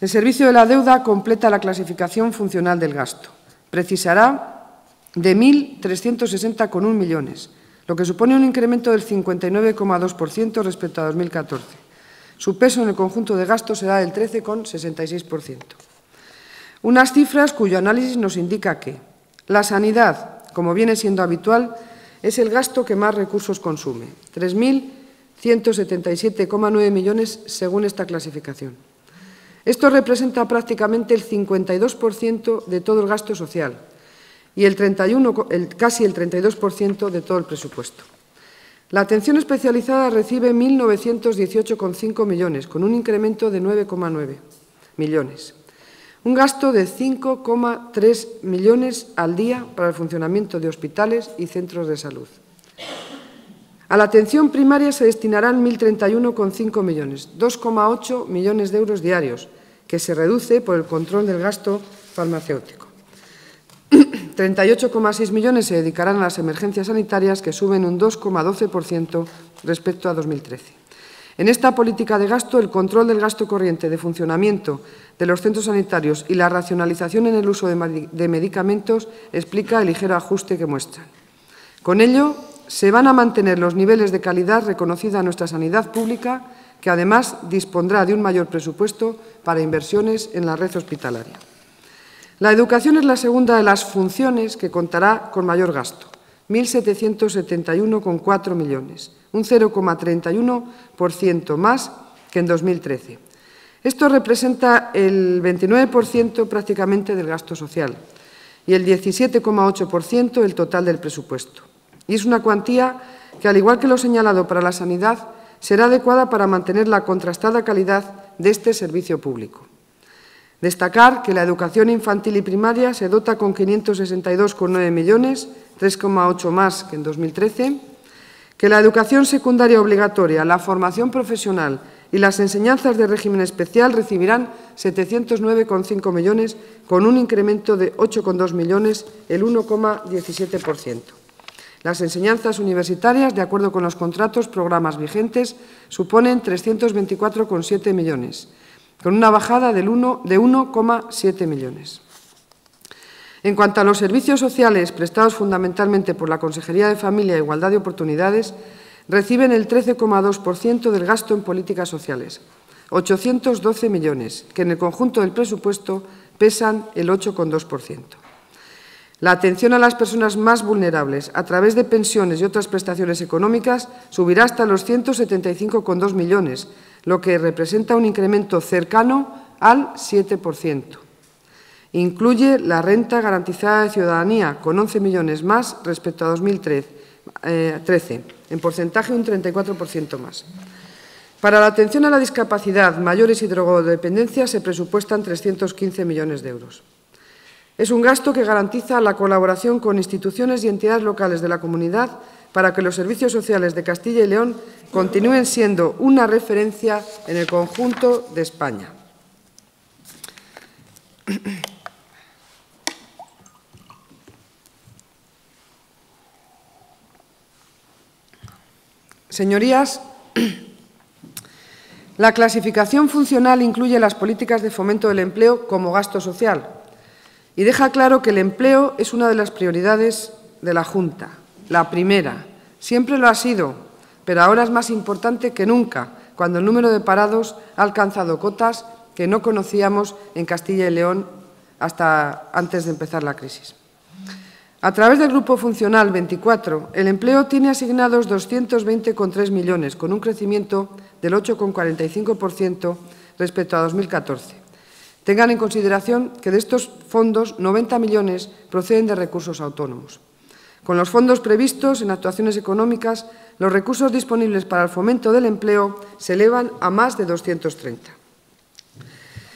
El Servicio de la Deuda completa la clasificación funcional del gasto. Precisará de 1.360,1 millones, lo que supone un incremento del 59,2% respecto a 2014. Su peso en el conjunto de gasto será del 13,66%. Unas cifras cuyo análisis nos indica que la sanidad, como viene siendo habitual, es el gasto que más recursos consume, 3.177,9 millones según esta clasificación. Esto representa prácticamente el 52% de todo el gasto social y el 31, casi el 32% de todo el presupuesto. La atención especializada recibe 1.918,5 millones, con un incremento de 9,9 millones. Un gasto de 5,3 millones al día para el funcionamiento de hospitales y centros de salud. A la atención primaria se destinarán 1.031,5 millones, 2,8 millones de euros diarios, que se reduce por el control del gasto farmacéutico. [clears throat] 38,6 millones se dedicarán a las emergencias sanitarias, que suben un 2,12% respecto a 2013. En esta política de gasto, el control del gasto corriente de funcionamiento de los centros sanitarios y la racionalización en el uso de medicamentos explica el ligero ajuste que muestran. Con ello, se van a mantener los niveles de calidad reconocida a nuestra sanidad pública que además dispondrá de un mayor presupuesto para inversiones en la red hospitalaria. La educación es la segunda de las funciones que contará con mayor gasto, 1.771,4 millones, un 0,31% más que en 2013. Esto representa el 29% prácticamente del gasto social y el 17,8% del total del presupuesto. Y es una cuantía que, al igual que lo señalado para la sanidad, será adecuada para mantener la contrastada calidad de este servicio público. Destacar que la educación infantil y primaria se dota con 562,9 millones, 3,8 más que en 2013, que la educación secundaria obligatoria, la formación profesional y las enseñanzas de régimen especial recibirán 709,5 millones, con un incremento de 8,2 millones, el 1,17%. Las enseñanzas universitarias, de acuerdo con los contratos, programas vigentes, suponen 324,7 millones, con una bajada de 1,7 millones. En cuanto a los servicios sociales prestados fundamentalmente por la Consejería de Familia e Igualdad de Oportunidades, reciben el 13,2% del gasto en políticas sociales, 812 millones, que en el conjunto del presupuesto pesan el 8,2%. La atención a las personas más vulnerables a través de pensiones y otras prestaciones económicas subirá hasta los 175,2 millones, lo que representa un incremento cercano al 7%. Incluye la renta garantizada de ciudadanía, con 11 millones más respecto a 2013, eh, en porcentaje un 34% más. Para la atención a la discapacidad, mayores y drogodependencia se presupuestan 315 millones de euros. Es un gasto que garantiza la colaboración con instituciones y entidades locales de la comunidad para que los servicios sociales de Castilla y León continúen siendo una referencia en el conjunto de España. Señorías, la clasificación funcional incluye las políticas de fomento del empleo como gasto social y deja claro que el empleo es una de las prioridades de la Junta, la primera. Siempre lo ha sido, pero ahora es más importante que nunca, cuando el número de parados ha alcanzado cotas que no conocíamos en Castilla y León hasta antes de empezar la crisis. A través del Grupo Funcional 24, el empleo tiene asignados 220,3 millones, con un crecimiento del 8,45% respecto a 2014. Tengan en consideración que de estos fondos, 90 millones proceden de recursos autónomos. Con los fondos previstos en actuaciones económicas, los recursos disponibles para el fomento del empleo se elevan a más de 230.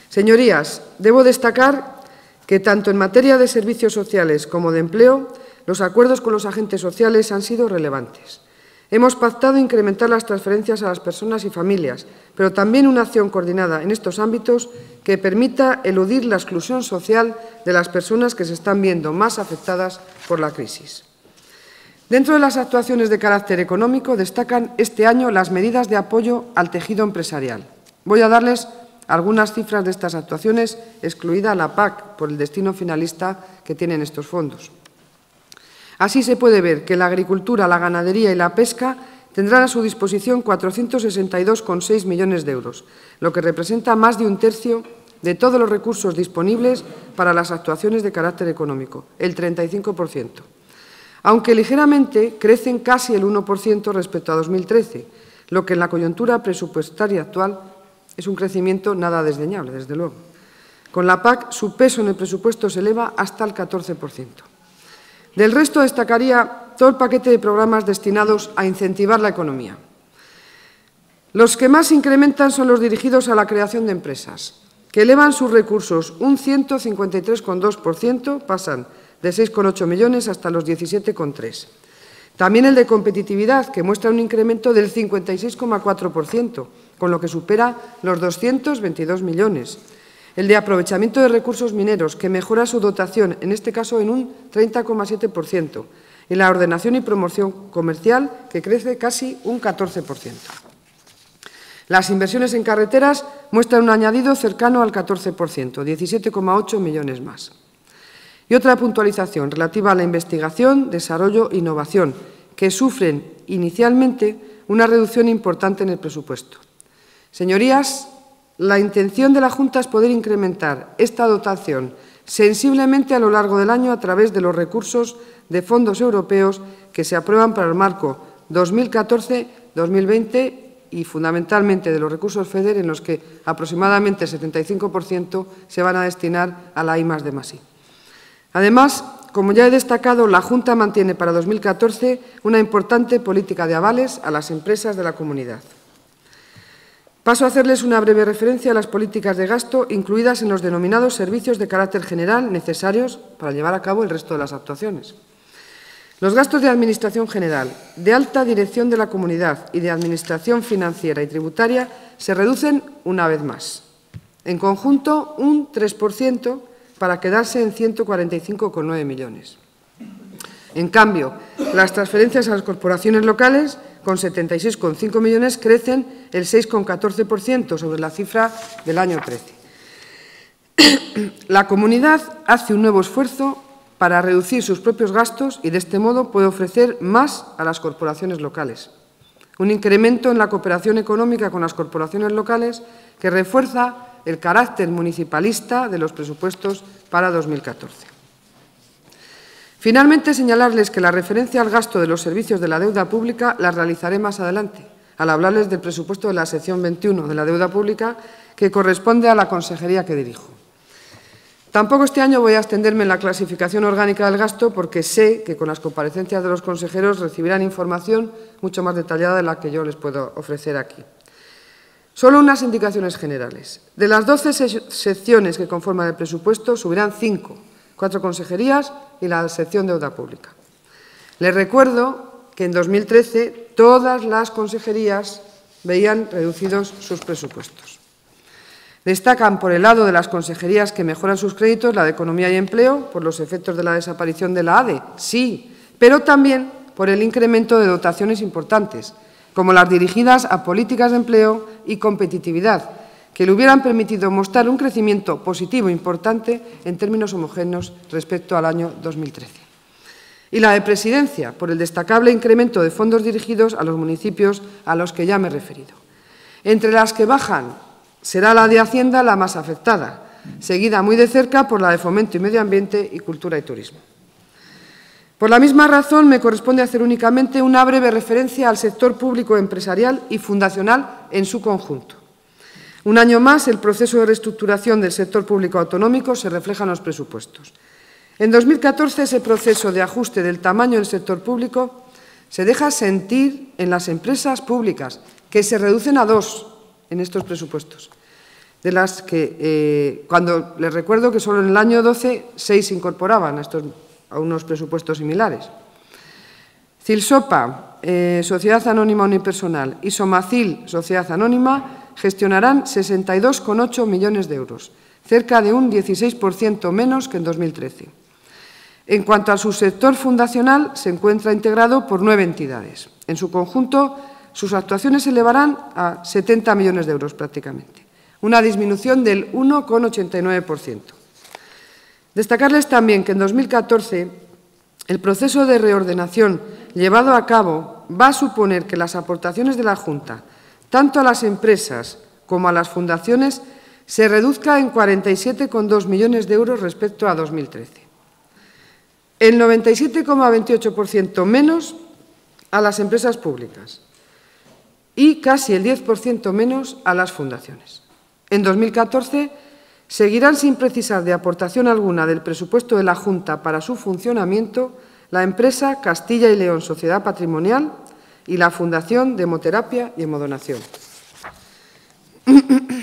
Señorías, debo destacar que tanto en materia de servicios sociales como de empleo, los acuerdos con los agentes sociales han sido relevantes. Hemos pactado incrementar las transferencias a las personas y familias, pero también una acción coordinada en estos ámbitos que permita eludir la exclusión social de las personas que se están viendo más afectadas por la crisis. Dentro de las actuaciones de carácter económico destacan este año las medidas de apoyo al tejido empresarial. Voy a darles algunas cifras de estas actuaciones, excluida la PAC por el destino finalista que tienen estos fondos. Así se puede ver que la agricultura, la ganadería y la pesca tendrán a su disposición 462,6 millones de euros, lo que representa más de un tercio de todos los recursos disponibles para las actuaciones de carácter económico, el 35%. Aunque ligeramente crecen casi el 1% respecto a 2013, lo que en la coyuntura presupuestaria actual es un crecimiento nada desdeñable, desde luego. Con la PAC, su peso en el presupuesto se eleva hasta el 14%. Del resto destacaría todo el paquete de programas destinados a incentivar la economía. Los que más incrementan son los dirigidos a la creación de empresas, que elevan sus recursos un 153,2%, pasan de 6,8 millones hasta los 17,3. También el de competitividad, que muestra un incremento del 56,4%, con lo que supera los 222 millones. El de aprovechamiento de recursos mineros, que mejora su dotación, en este caso en un 30,7%. Y la ordenación y promoción comercial, que crece casi un 14%. Las inversiones en carreteras muestran un añadido cercano al 14%, 17,8 millones más. Y otra puntualización relativa a la investigación, desarrollo e innovación, que sufren inicialmente una reducción importante en el presupuesto. Señorías, la intención de la Junta es poder incrementar esta dotación sensiblemente a lo largo del año a través de los recursos de fondos europeos que se aprueban para el marco 2014-2020 y fundamentalmente de los recursos FEDER en los que aproximadamente el 75% se van a destinar a la I de Masi. Además, como ya he destacado, la Junta mantiene para 2014 una importante política de avales a las empresas de la comunidad. Paso a hacerles una breve referencia a las políticas de gasto incluidas en los denominados servicios de carácter general necesarios para llevar a cabo el resto de las actuaciones. Los gastos de Administración General, de alta dirección de la comunidad y de Administración financiera y tributaria se reducen una vez más. En conjunto, un 3% para quedarse en 145,9 millones. En cambio, las transferencias a las corporaciones locales con 76,5 millones, crecen el 6,14% sobre la cifra del año 13. La comunidad hace un nuevo esfuerzo para reducir sus propios gastos y de este modo puede ofrecer más a las corporaciones locales. Un incremento en la cooperación económica con las corporaciones locales que refuerza el carácter municipalista de los presupuestos para 2014. Finalmente, señalarles que la referencia al gasto de los servicios de la deuda pública la realizaré más adelante, al hablarles del presupuesto de la sección 21 de la deuda pública, que corresponde a la consejería que dirijo. Tampoco este año voy a extenderme en la clasificación orgánica del gasto porque sé que con las comparecencias de los consejeros recibirán información mucho más detallada de la que yo les puedo ofrecer aquí. Solo unas indicaciones generales. De las 12 secciones que conforman el presupuesto, subirán cinco, cuatro consejerías y la sección de deuda pública. Les recuerdo que en 2013 todas las consejerías veían reducidos sus presupuestos. Destacan por el lado de las consejerías que mejoran sus créditos la de Economía y Empleo, por los efectos de la desaparición de la ADE, sí, pero también por el incremento de dotaciones importantes, como las dirigidas a políticas de empleo y competitividad, que le hubieran permitido mostrar un crecimiento positivo importante en términos homogéneos respecto al año 2013. Y la de Presidencia, por el destacable incremento de fondos dirigidos a los municipios a los que ya me he referido. Entre las que bajan Será la de Hacienda la más afectada, seguida muy de cerca por la de Fomento y Medio Ambiente y Cultura y Turismo. Por la misma razón, me corresponde hacer únicamente una breve referencia al sector público empresarial y fundacional en su conjunto. Un año más, el proceso de reestructuración del sector público autonómico se refleja en los presupuestos. En 2014, ese proceso de ajuste del tamaño del sector público se deja sentir en las empresas públicas, que se reducen a dos en estos presupuestos, de las que, eh, cuando les recuerdo que solo en el año 12, seis se incorporaban a, estos, a unos presupuestos similares. Cilsopa, eh, Sociedad Anónima Unipersonal, y Somacil, Sociedad Anónima, gestionarán 62,8 millones de euros, cerca de un 16% menos que en 2013. En cuanto al subsector fundacional, se encuentra integrado por nueve entidades. En su conjunto, sus actuaciones se elevarán a 70 millones de euros prácticamente, una disminución del 1,89%. Destacarles también que en 2014 el proceso de reordenación llevado a cabo va a suponer que las aportaciones de la Junta, tanto a las empresas como a las fundaciones, se reduzca en 47,2 millones de euros respecto a 2013. El 97,28% menos a las empresas públicas y casi el 10% menos a las fundaciones. En 2014 seguirán sin precisar de aportación alguna del presupuesto de la Junta para su funcionamiento la empresa Castilla y León Sociedad Patrimonial y la Fundación de Hemoterapia y Hemodonación. [clears throat]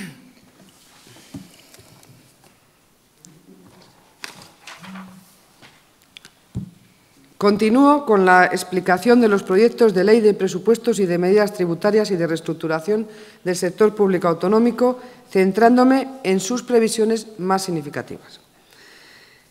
Continúo con la explicación de los proyectos de ley de presupuestos y de medidas tributarias y de reestructuración del sector público autonómico, centrándome en sus previsiones más significativas.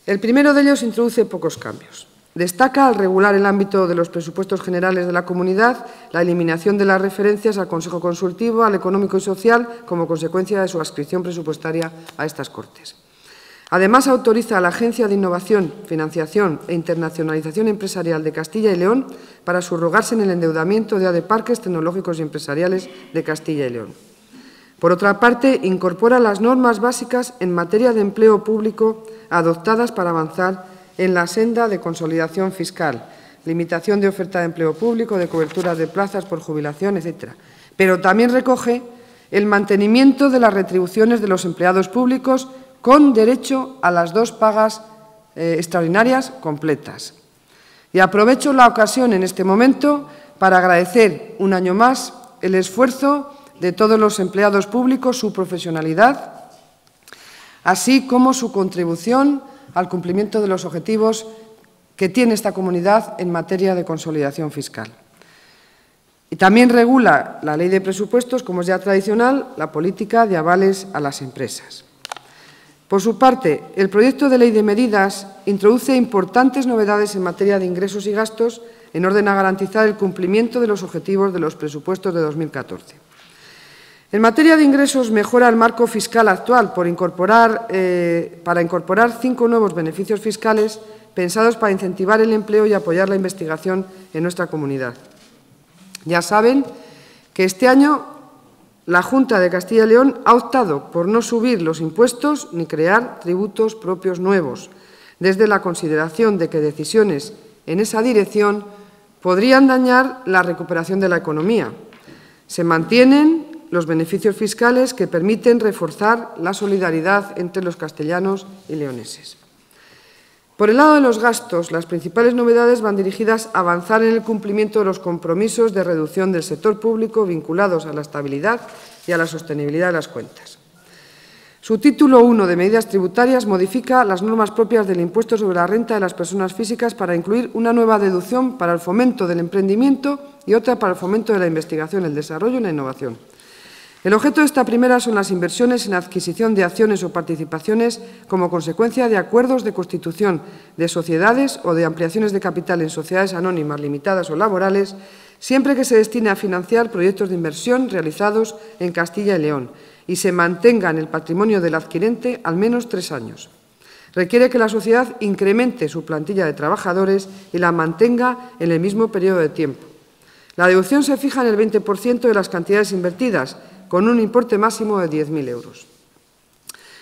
El primero de ellos introduce pocos cambios. Destaca, al regular el ámbito de los presupuestos generales de la comunidad, la eliminación de las referencias al Consejo Consultivo, al Económico y Social, como consecuencia de su adscripción presupuestaria a estas Cortes. Además, autoriza a la Agencia de Innovación, Financiación e Internacionalización Empresarial de Castilla y León para subrogarse en el endeudamiento de ADE Parques Tecnológicos y Empresariales de Castilla y León. Por otra parte, incorpora las normas básicas en materia de empleo público adoptadas para avanzar en la senda de consolidación fiscal, limitación de oferta de empleo público, de cobertura de plazas por jubilación, etc. Pero también recoge el mantenimiento de las retribuciones de los empleados públicos con derecho a las dos pagas eh, extraordinarias completas. Y aprovecho la ocasión en este momento para agradecer un año más el esfuerzo de todos los empleados públicos, su profesionalidad, así como su contribución al cumplimiento de los objetivos que tiene esta comunidad en materia de consolidación fiscal. Y también regula la ley de presupuestos, como es ya tradicional, la política de avales a las empresas. Por su parte, el proyecto de ley de medidas introduce importantes novedades en materia de ingresos y gastos en orden a garantizar el cumplimiento de los objetivos de los presupuestos de 2014. En materia de ingresos, mejora el marco fiscal actual eh, para incorporar cinco nuevos beneficios fiscales pensados para incentivar el empleo y apoyar la investigación en nuestra comunidad. Ya saben que este año la Junta de Castilla y León ha optado por no subir los impuestos ni crear tributos propios nuevos, desde la consideración de que decisiones en esa dirección podrían dañar la recuperación de la economía. Se mantienen los beneficios fiscales que permiten reforzar la solidaridad entre los castellanos y leoneses. Por el lado de los gastos, las principales novedades van dirigidas a avanzar en el cumplimiento de los compromisos de reducción del sector público vinculados a la estabilidad y a la sostenibilidad de las cuentas. Su título 1 de medidas tributarias modifica las normas propias del impuesto sobre la renta de las personas físicas para incluir una nueva deducción para el fomento del emprendimiento y otra para el fomento de la investigación, el desarrollo y la innovación. El objeto de esta primera son las inversiones en adquisición de acciones o participaciones como consecuencia de acuerdos de constitución de sociedades o de ampliaciones de capital en sociedades anónimas limitadas o laborales, siempre que se destine a financiar proyectos de inversión realizados en Castilla y León y se mantenga en el patrimonio del adquirente al menos tres años. Requiere que la sociedad incremente su plantilla de trabajadores y la mantenga en el mismo periodo de tiempo. La deducción se fija en el 20% de las cantidades invertidas, con un importe máximo de 10.000 euros.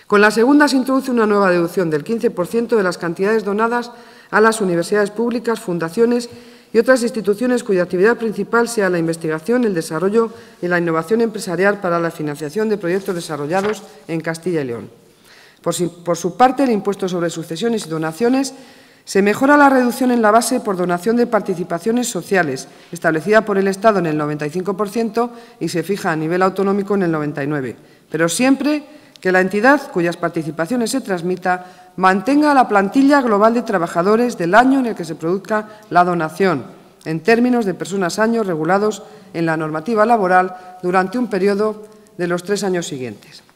Con la segunda se introduce una nueva deducción del 15% de las cantidades donadas a las universidades públicas, fundaciones y otras instituciones cuya actividad principal sea la investigación, el desarrollo y la innovación empresarial para la financiación de proyectos desarrollados en Castilla y León. Por, su parte, el impuesto sobre sucesiones y donaciones se mejora la reducción en la base por donación de participaciones sociales, establecida por el Estado en el 95% y se fija a nivel autonómico en el 99%, pero siempre que la entidad cuyas participaciones se transmita mantenga la plantilla global de trabajadores del año en el que se produzca la donación, en términos de personas años regulados en la normativa laboral durante un periodo de los tres años siguientes.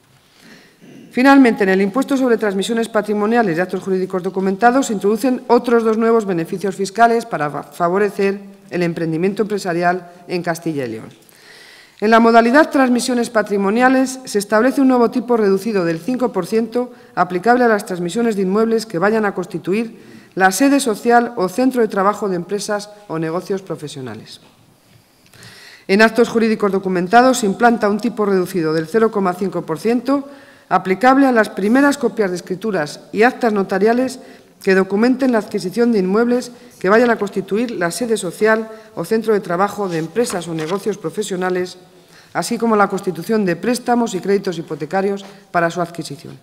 Finalmente, en el impuesto sobre transmisiones patrimoniales y actos jurídicos documentados se introducen otros dos nuevos beneficios fiscales para favorecer el emprendimiento empresarial en Castilla y León. En la modalidad transmisiones patrimoniales se establece un nuevo tipo reducido del 5% aplicable a las transmisiones de inmuebles que vayan a constituir la sede social o centro de trabajo de empresas o negocios profesionales. En actos jurídicos documentados se implanta un tipo reducido del 0,5% aplicable a las primeras copias de escrituras y actas notariales que documenten la adquisición de inmuebles que vayan a constituir la sede social o centro de trabajo de empresas o negocios profesionales así como la constitución de préstamos y créditos hipotecarios para su adquisición.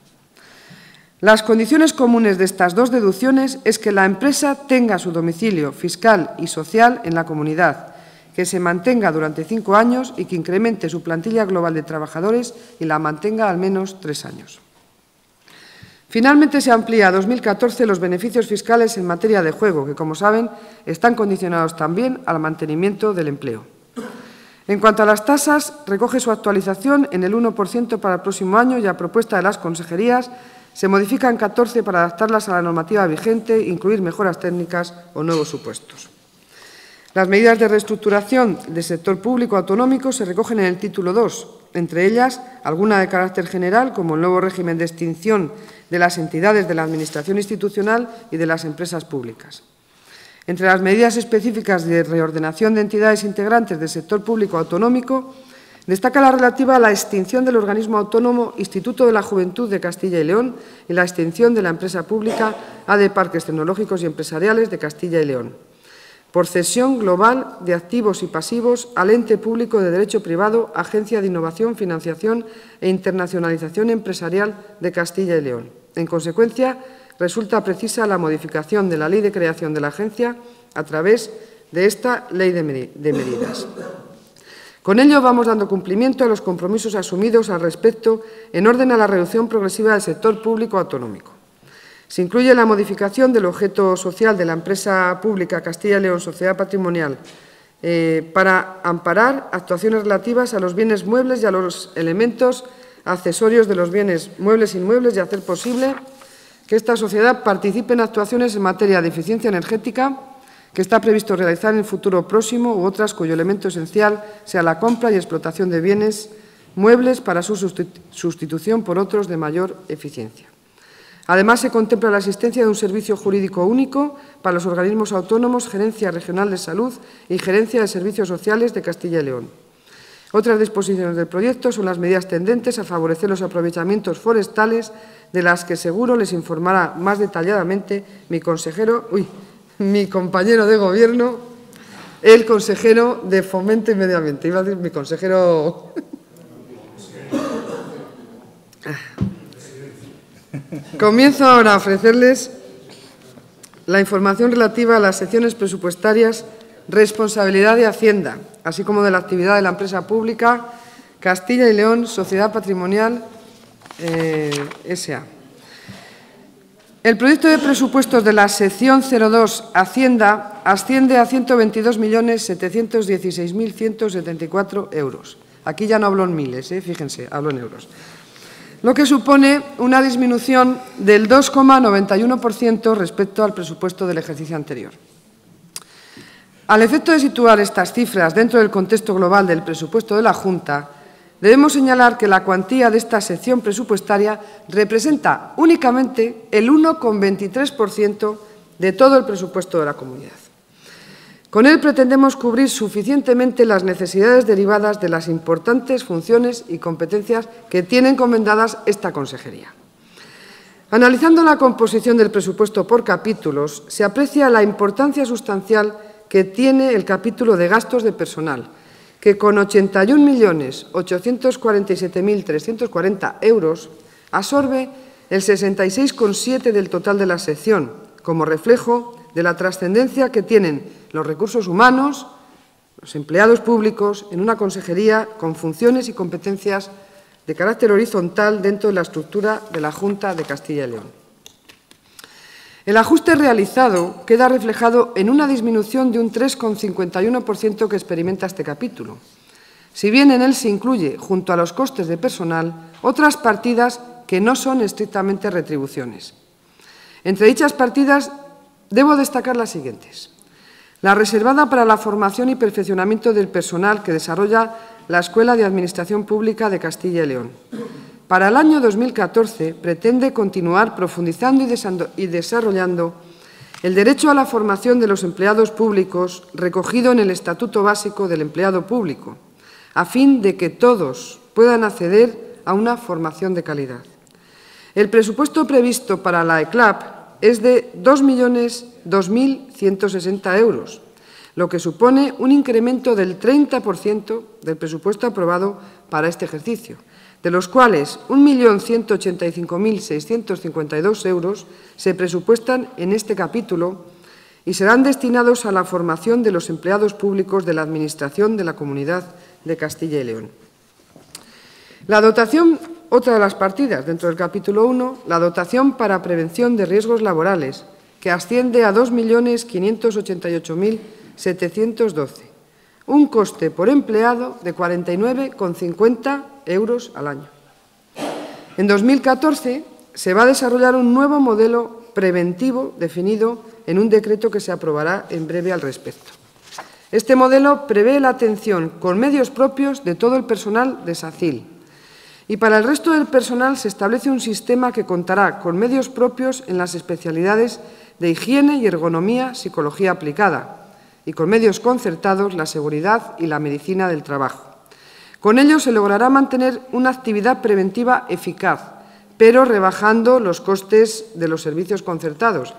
Las condiciones comunes de estas dos deducciones es que la empresa tenga su domicilio fiscal y social en la comunidad, que se mantenga durante cinco años y que incremente su plantilla global de trabajadores y la mantenga al menos tres años. Finalmente, se amplía a 2014 los beneficios fiscales en materia de juego, que, como saben, están condicionados también al mantenimiento del empleo. En cuanto a las tasas, recoge su actualización en el 1% para el próximo año y a propuesta de las consejerías se modifican 14 para adaptarlas a la normativa vigente, incluir mejoras técnicas o nuevos supuestos. Las medidas de reestructuración del sector público autonómico se recogen en el título 2, entre ellas alguna de carácter general, como el nuevo régimen de extinción de las entidades de la Administración institucional y de las empresas públicas. Entre las medidas específicas de reordenación de entidades integrantes del sector público autonómico, destaca la relativa a la extinción del organismo autónomo Instituto de la Juventud de Castilla y León y la extinción de la empresa pública ADE Parques Tecnológicos y Empresariales de Castilla y León, por cesión global de activos y pasivos al ente público de derecho privado, Agencia de Innovación, Financiación e Internacionalización Empresarial de Castilla y León. En consecuencia, resulta precisa la modificación de la ley de creación de la agencia a través de esta ley de, medidas. Con ello vamos dando cumplimiento a los compromisos asumidos al respecto en orden a la reducción progresiva del sector público autonómico. Se incluye la modificación del objeto social de la empresa pública Castilla y León Sociedad Patrimonial eh, para amparar actuaciones relativas a los bienes muebles y a los elementos accesorios de los bienes muebles e inmuebles y hacer posible que esta sociedad participe en actuaciones en materia de eficiencia energética que está previsto realizar en el futuro próximo u otras cuyo elemento esencial sea la compra y explotación de bienes muebles para su sustitución por otros de mayor eficiencia. Además, se contempla la existencia de un servicio jurídico único para los organismos autónomos, Gerencia Regional de Salud y Gerencia de Servicios Sociales de Castilla y León. Otras disposiciones del proyecto son las medidas tendentes a favorecer los aprovechamientos forestales de las que seguro les informará más detalladamente mi consejero, uy, mi compañero de gobierno, el consejero de Fomento y Medio Ambiente. Iba a decir mi consejero [laughs] Comienzo ahora a ofrecerles la información relativa a las secciones presupuestarias responsabilidad de Hacienda, así como de la actividad de la empresa pública Castilla y León Sociedad Patrimonial eh, S.A. El proyecto de presupuestos de la sección 02 Hacienda asciende a 122.716.174 euros. Aquí ya no hablo en miles, ¿eh? fíjense, hablo en euros lo que supone una disminución del 2,91% respecto al presupuesto del ejercicio anterior. Al efecto de situar estas cifras dentro del contexto global del presupuesto de la Junta, debemos señalar que la cuantía de esta sección presupuestaria representa únicamente el 1,23% de todo el presupuesto de la comunidad. Con él pretendemos cubrir suficientemente las necesidades derivadas de las importantes funciones y competencias que tiene encomendadas esta consejería. Analizando la composición del presupuesto por capítulos, se aprecia la importancia sustancial que tiene el capítulo de gastos de personal, que con 81.847.340 euros absorbe el 66,7 del total de la sección, como reflejo de la trascendencia que tienen los recursos humanos, los empleados públicos, en una consejería con funciones y competencias de carácter horizontal dentro de la estructura de la Junta de Castilla y León. El ajuste realizado queda reflejado en una disminución de un 3,51% que experimenta este capítulo, si bien en él se incluye, junto a los costes de personal, otras partidas que no son estrictamente retribuciones. Entre dichas partidas Debo destacar las siguientes. La reservada para la formación y perfeccionamiento del personal que desarrolla la Escuela de Administración Pública de Castilla y León. Para el año 2014 pretende continuar profundizando y desarrollando el derecho a la formación de los empleados públicos recogido en el Estatuto Básico del Empleado Público, a fin de que todos puedan acceder a una formación de calidad. El presupuesto previsto para la ECLAP es de 2.002.160 euros, lo que supone un incremento del 30% del presupuesto aprobado para este ejercicio, de los cuales 1.185.652 euros se presupuestan en este capítulo y serán destinados a la formación de los empleados públicos de la Administración de la Comunidad de Castilla y León. La dotación otra de las partidas dentro del capítulo 1, la dotación para prevención de riesgos laborales, que asciende a 2.588.712, un coste por empleado de 49,50 euros al año. En 2014 se va a desarrollar un nuevo modelo preventivo definido en un decreto que se aprobará en breve al respecto. Este modelo prevé la atención con medios propios de todo el personal de SACIL, y para el resto del personal se establece un sistema que contará con medios propios en las especialidades de higiene y ergonomía, psicología aplicada, y con medios concertados la seguridad y la medicina del trabajo. Con ello se logrará mantener una actividad preventiva eficaz, pero rebajando los costes de los servicios concertados,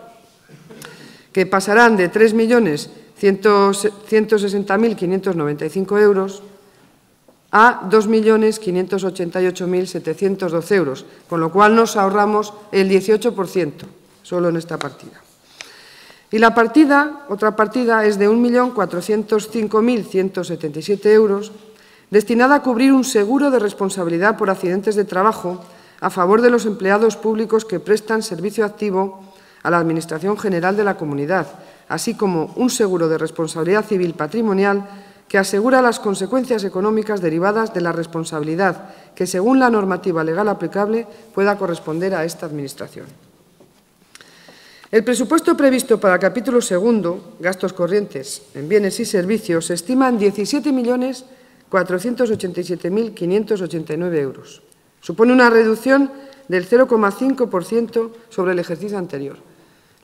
que pasarán de 3.160.595 euros a 2.588.712 euros, con lo cual nos ahorramos el 18% solo en esta partida. Y la partida, otra partida, es de 1.405.177 euros, destinada a cubrir un seguro de responsabilidad por accidentes de trabajo a favor de los empleados públicos que prestan servicio activo a la Administración General de la Comunidad, así como un seguro de responsabilidad civil patrimonial que asegura las consecuencias económicas derivadas de la responsabilidad que, según la normativa legal aplicable, pueda corresponder a esta Administración. El presupuesto previsto para el capítulo segundo, gastos corrientes en bienes y servicios, se estima en 17.487.589 euros. Supone una reducción del 0,5% sobre el ejercicio anterior.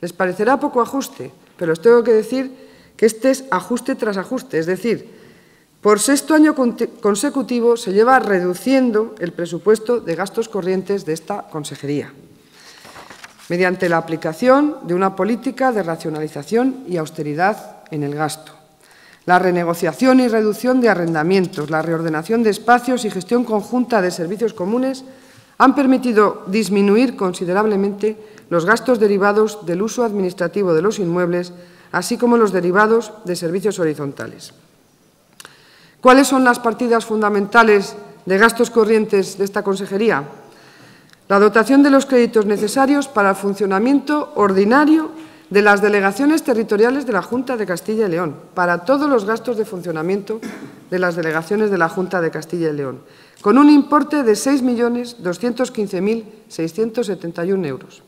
Les parecerá poco ajuste, pero os tengo que decir que este es ajuste tras ajuste, es decir, por sexto año consecutivo se lleva reduciendo el presupuesto de gastos corrientes de esta consejería, mediante la aplicación de una política de racionalización y austeridad en el gasto, la renegociación y reducción de arrendamientos, la reordenación de espacios y gestión conjunta de servicios comunes, han permitido disminuir considerablemente los gastos derivados del uso administrativo de los inmuebles, así como los derivados de servicios horizontales. ¿Cuáles son las partidas fundamentales de gastos corrientes de esta consejería? La dotación de los créditos necesarios para el funcionamiento ordinario de las delegaciones territoriales de la Junta de Castilla y León, para todos los gastos de funcionamiento de las delegaciones de la Junta de Castilla y León, con un importe de 6.215.671 euros.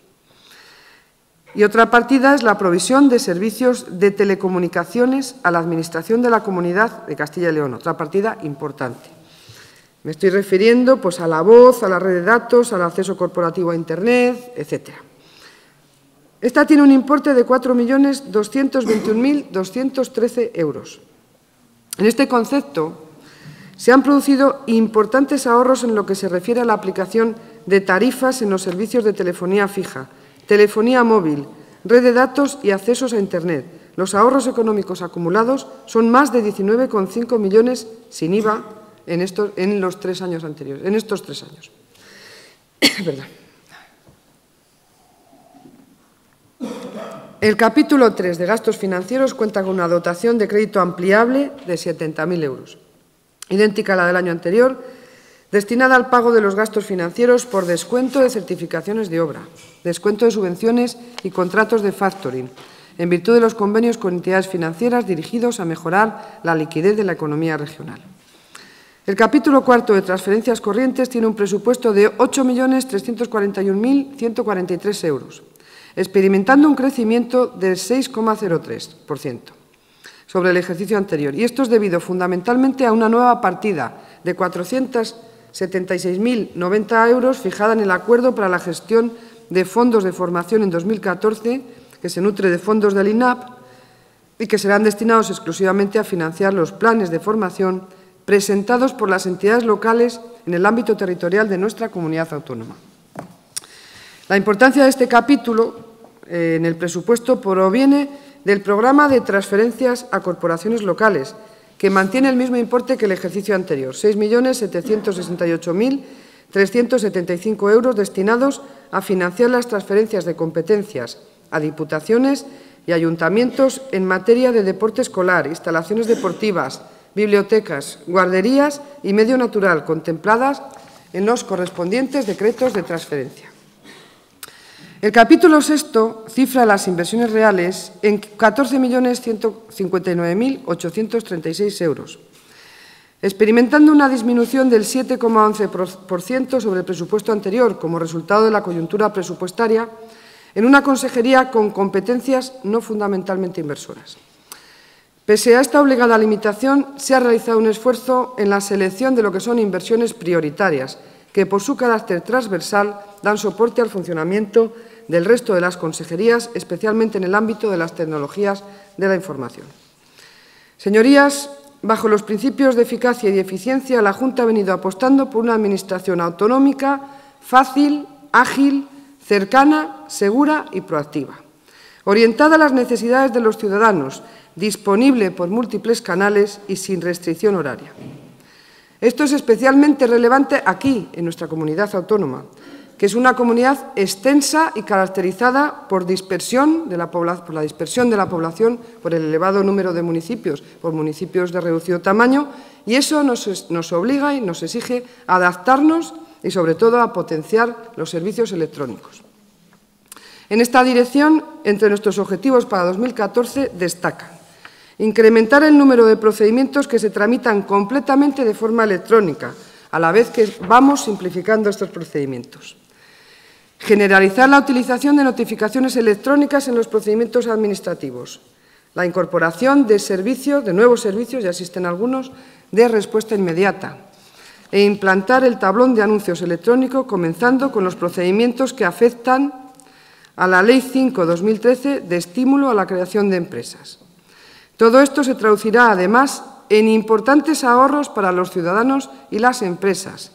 Y otra partida es la provisión de servicios de telecomunicaciones a la Administración de la Comunidad de Castilla y León, otra partida importante. Me estoy refiriendo pues, a la voz, a la red de datos, al acceso corporativo a Internet, etcétera. Esta tiene un importe de 4.221.213 euros. En este concepto se han producido importantes ahorros en lo que se refiere a la aplicación de tarifas en los servicios de telefonía fija, telefonía móvil, red de datos y accesos a Internet. Los ahorros económicos acumulados son más de 19,5 millones sin IVA en, estos, en los tres años anteriores, en estos tres años. [coughs] El capítulo 3 de gastos financieros cuenta con una dotación de crédito ampliable de 70.000 euros, idéntica a la del año anterior, destinada al pago de los gastos financieros por descuento de certificaciones de obra, descuento de subvenciones y contratos de factoring, en virtud de los convenios con entidades financieras dirigidos a mejorar la liquidez de la economía regional. El capítulo cuarto de transferencias corrientes tiene un presupuesto de 8.341.143 euros experimentando un crecimiento del 6,03% sobre el ejercicio anterior. Y esto es debido fundamentalmente a una nueva partida de 476.090 euros fijada en el acuerdo para la gestión de fondos de formación en 2014, que se nutre de fondos del INAP y que serán destinados exclusivamente a financiar los planes de formación presentados por las entidades locales en el ámbito territorial de nuestra comunidad autónoma. La importancia de este capítulo eh, en el presupuesto proviene del programa de transferencias a corporaciones locales, que mantiene el mismo importe que el ejercicio anterior, 6.768.375 euros destinados a financiar las transferencias de competencias a diputaciones y ayuntamientos en materia de deporte escolar, instalaciones deportivas, bibliotecas, guarderías y medio natural, contempladas en los correspondientes decretos de transferencia. El capítulo sexto cifra las inversiones reales en 14.159.836 euros, experimentando una disminución del 7,11% sobre el presupuesto anterior como resultado de la coyuntura presupuestaria en una consejería con competencias no fundamentalmente inversoras. Pese a esta obligada limitación, se ha realizado un esfuerzo en la selección de lo que son inversiones prioritarias, que por su carácter transversal dan soporte al funcionamiento del resto de las consejerías, especialmente en el ámbito de las tecnologías de la información. Señorías, bajo los principios de eficacia y eficiencia, la Junta ha venido apostando por una Administración autonómica, fácil, ágil, cercana, segura y proactiva, orientada a las necesidades de los ciudadanos, disponible por múltiples canales y sin restricción horaria. Esto es especialmente relevante aquí, en nuestra comunidad autónoma, que es una comunidad extensa y caracterizada por, dispersión la por la dispersión de la población, por el elevado número de municipios, por municipios de reducido tamaño, y eso nos, nos obliga y nos exige adaptarnos y, sobre todo, a potenciar los servicios electrónicos. En esta dirección, entre nuestros objetivos para 2014 destacan incrementar el número de procedimientos que se tramitan completamente de forma electrónica, a la vez que vamos simplificando estos procedimientos. Generalizar la utilización de notificaciones electrónicas en los procedimientos administrativos. La incorporación de servicios, de nuevos servicios, ya existen algunos, de respuesta inmediata. E implantar el tablón de anuncios electrónico, comenzando con los procedimientos que afectan a la Ley 5-2013 de estímulo a la creación de empresas. Todo esto se traducirá, además, en importantes ahorros para los ciudadanos y las empresas,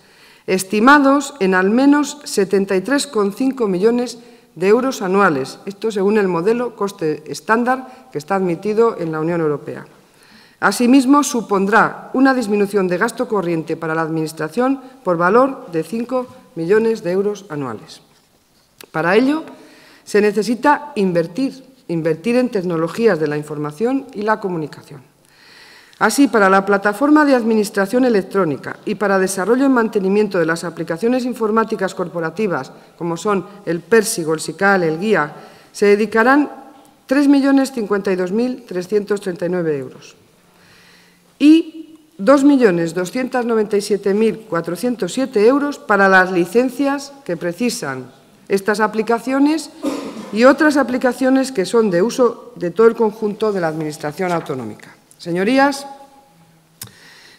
estimados en al menos 73,5 millones de euros anuales, esto según el modelo coste estándar que está admitido en la Unión Europea. Asimismo, supondrá una disminución de gasto corriente para la Administración por valor de 5 millones de euros anuales. Para ello, se necesita invertir, invertir en tecnologías de la información y la comunicación. Así, para la plataforma de administración electrónica y para desarrollo y mantenimiento de las aplicaciones informáticas corporativas, como son el Pérsigo, el SICAL, el Guía, se dedicarán 3.052.339 euros. Y 2.297.407 euros para las licencias que precisan estas aplicaciones y otras aplicaciones que son de uso de todo el conjunto de la Administración autonómica. Señorías,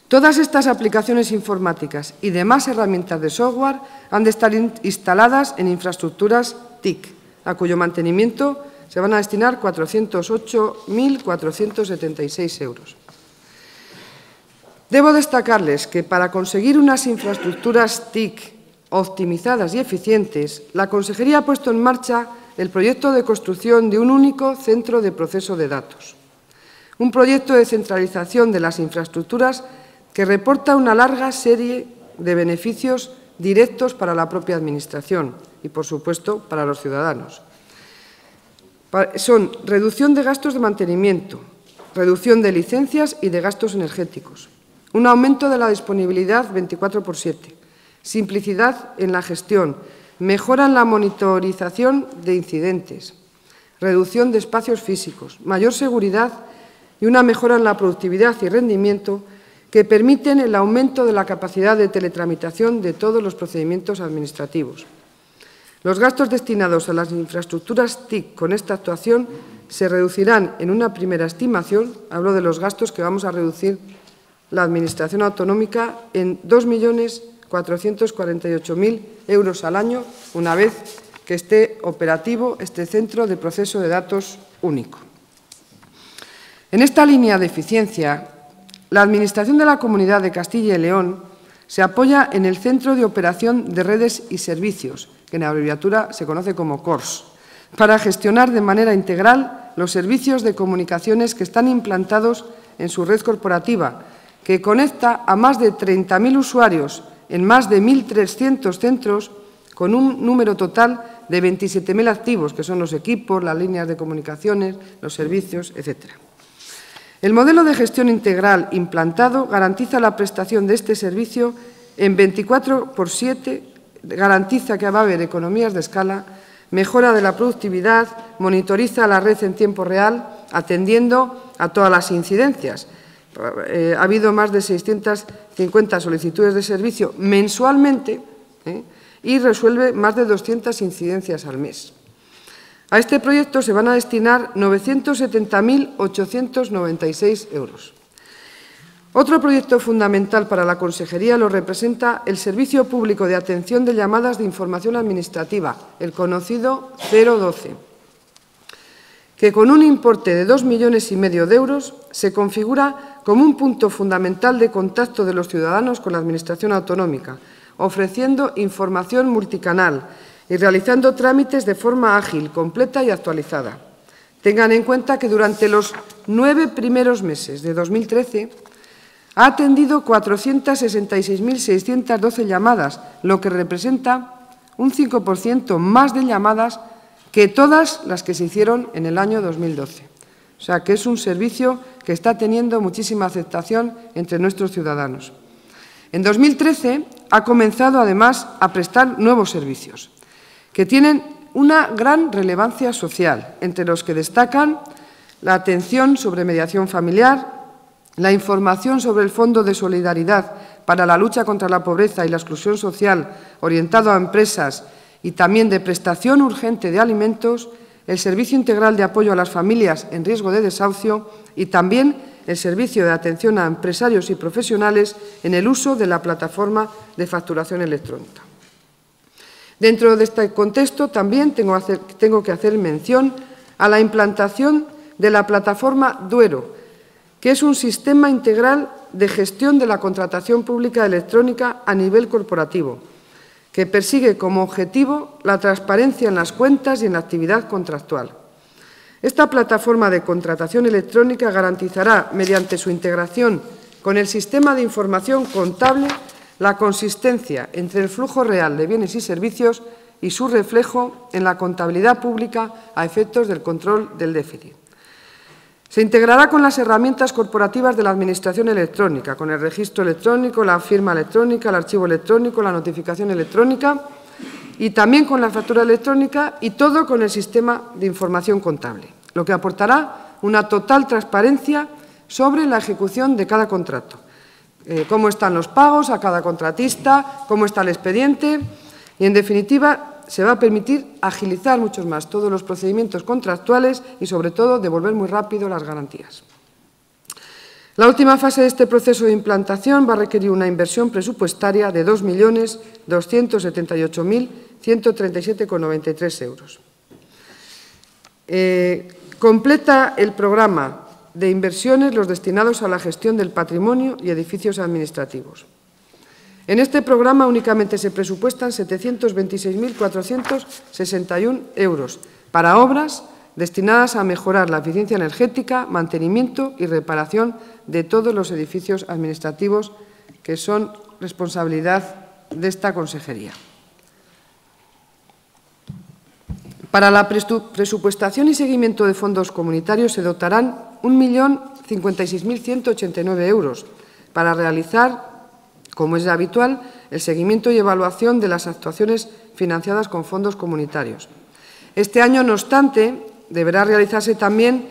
todas estas aplicaciones informáticas y demás herramientas de software han de estar instaladas en infraestructuras TIC, a cuyo mantenimiento se van a destinar 408.476 euros. Debo destacarles que para conseguir unas infraestructuras TIC optimizadas y eficientes, la Consejería ha puesto en marcha el proyecto de construcción de un único centro de proceso de datos. Un proyecto de centralización de las infraestructuras que reporta una larga serie de beneficios directos para la propia Administración y, por supuesto, para los ciudadanos. Son reducción de gastos de mantenimiento, reducción de licencias y de gastos energéticos, un aumento de la disponibilidad 24 por 7, simplicidad en la gestión, mejora en la monitorización de incidentes, reducción de espacios físicos, mayor seguridad y una mejora en la productividad y rendimiento que permiten el aumento de la capacidad de teletramitación de todos los procedimientos administrativos. Los gastos destinados a las infraestructuras TIC con esta actuación se reducirán en una primera estimación, hablo de los gastos que vamos a reducir la Administración autonómica, en 2 millones 448.000 euros al año una vez que esté operativo este centro de proceso de datos único. En esta línea de eficiencia, la Administración de la Comunidad de Castilla y León se apoya en el Centro de Operación de Redes y Servicios, que en abreviatura se conoce como CORS, para gestionar de manera integral los servicios de comunicaciones que están implantados en su red corporativa, que conecta a más de 30.000 usuarios en más de 1.300 centros con un número total de 27.000 activos, que son los equipos, las líneas de comunicaciones, los servicios, etc. El modelo de gestión integral implantado garantiza la prestación de este servicio en 24 por 7, garantiza que va a haber economías de escala, mejora de la productividad, monitoriza la red en tiempo real, atendiendo a todas las incidencias, eh, ha habido más de 650 solicitudes de servicio mensualmente ¿eh? y resuelve más de 200 incidencias al mes. A este proyecto se van a destinar 970.896 euros. Otro proyecto fundamental para la Consejería lo representa el Servicio Público de Atención de Llamadas de Información Administrativa, el conocido 012 que con un importe de dos millones y medio de euros se configura como un punto fundamental de contacto de los ciudadanos con la Administración autonómica, ofreciendo información multicanal y realizando trámites de forma ágil, completa y actualizada. Tengan en cuenta que durante los nueve primeros meses de 2013 ha atendido 466.612 llamadas, lo que representa un 5% más de llamadas que todas las que se hicieron en el año 2012. O sea, que es un servicio que está teniendo muchísima aceptación entre nuestros ciudadanos. En 2013 ha comenzado, además, a prestar nuevos servicios que tienen una gran relevancia social, entre los que destacan la atención sobre mediación familiar, la información sobre el Fondo de Solidaridad para la lucha contra la pobreza y la exclusión social orientado a empresas y también de prestación urgente de alimentos, el Servicio Integral de Apoyo a las Familias en Riesgo de Desahucio y también el Servicio de Atención a Empresarios y Profesionales en el uso de la plataforma de facturación electrónica. Dentro de este contexto también tengo, que hacer mención a la implantación de la plataforma Duero, que es un sistema integral de gestión de la contratación pública electrónica a nivel corporativo que persigue como objetivo la transparencia en las cuentas y en la actividad contractual. Esta plataforma de contratación electrónica garantizará, mediante su integración con el sistema de información contable, la consistencia entre el flujo real de bienes y servicios y su reflejo en la contabilidad pública a efectos del control del déficit. Se integrará con las herramientas corporativas de la Administración electrónica, con el registro electrónico, la firma electrónica, el archivo electrónico, la notificación electrónica y también con la factura electrónica y todo con el sistema de información contable, lo que aportará una total transparencia sobre la ejecución de cada contrato, eh, cómo están los pagos a cada contratista, cómo está el expediente y, en definitiva, se va a permitir agilizar mucho más todos los procedimientos contractuales y, sobre todo, devolver muy rápido las garantías. La última fase de este proceso de implantación va a requerir una inversión presupuestaria de 2.278.137,93 euros. Eh, completa el programa de inversiones los destinados a la gestión del patrimonio y edificios administrativos. En este programa únicamente se presupuestan 726.461 euros para obras destinadas a mejorar la eficiencia energética, mantenimiento y reparación de todos los edificios administrativos que son responsabilidad de esta consejería. Para la presupuestación y seguimiento de fondos comunitarios se dotarán 1.056.189 euros para realizar como es habitual, el seguimiento y evaluación de las actuaciones financiadas con fondos comunitarios. Este año, no obstante, deberá realizarse también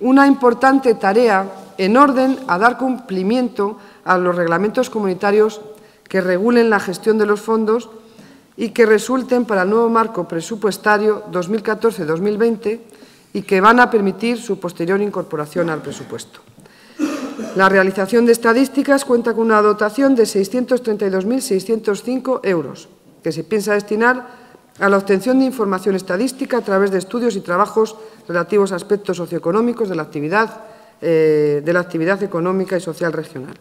una importante tarea en orden a dar cumplimiento a los reglamentos comunitarios que regulen la gestión de los fondos y que resulten para el nuevo marco presupuestario 2014-2020 y que van a permitir su posterior incorporación al presupuesto. La realización de estadísticas cuenta con una dotación de 632.605 euros, que se piensa destinar a la obtención de información estadística a través de estudios y trabajos relativos a aspectos socioeconómicos de la actividad, eh, de la actividad económica y social regional.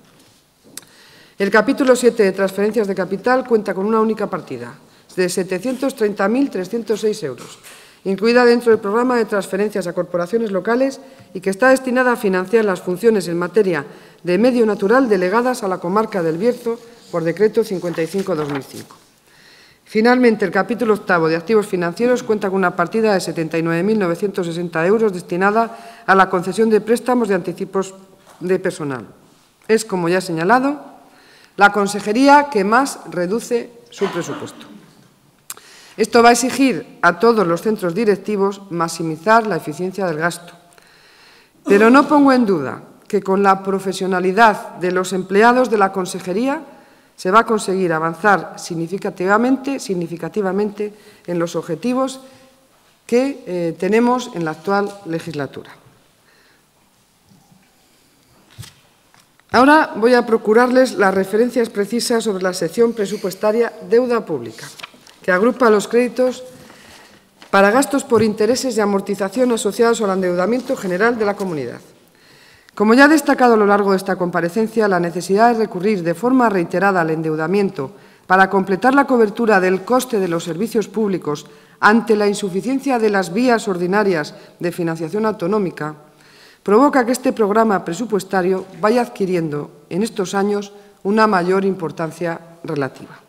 El capítulo 7 de transferencias de capital cuenta con una única partida, de 730.306 euros, incluida dentro del programa de transferencias a corporaciones locales y que está destinada a financiar las funciones en materia de medio natural delegadas a la comarca del Bierzo por decreto 55-2005. Finalmente, el capítulo octavo de activos financieros cuenta con una partida de 79.960 euros destinada a la concesión de préstamos de anticipos de personal. Es, como ya he señalado, la consejería que más reduce su presupuesto. Esto va a exigir a todos los centros directivos maximizar la eficiencia del gasto. Pero no pongo en duda que con la profesionalidad de los empleados de la consejería se va a conseguir avanzar significativamente, significativamente en los objetivos que eh, tenemos en la actual legislatura. Ahora voy a procurarles las referencias precisas sobre la sección presupuestaria deuda pública que agrupa los créditos para gastos por intereses de amortización asociados al endeudamiento general de la comunidad. Como ya he destacado a lo largo de esta comparecencia, la necesidad de recurrir de forma reiterada al endeudamiento para completar la cobertura del coste de los servicios públicos ante la insuficiencia de las vías ordinarias de financiación autonómica, provoca que este programa presupuestario vaya adquiriendo en estos años una mayor importancia relativa.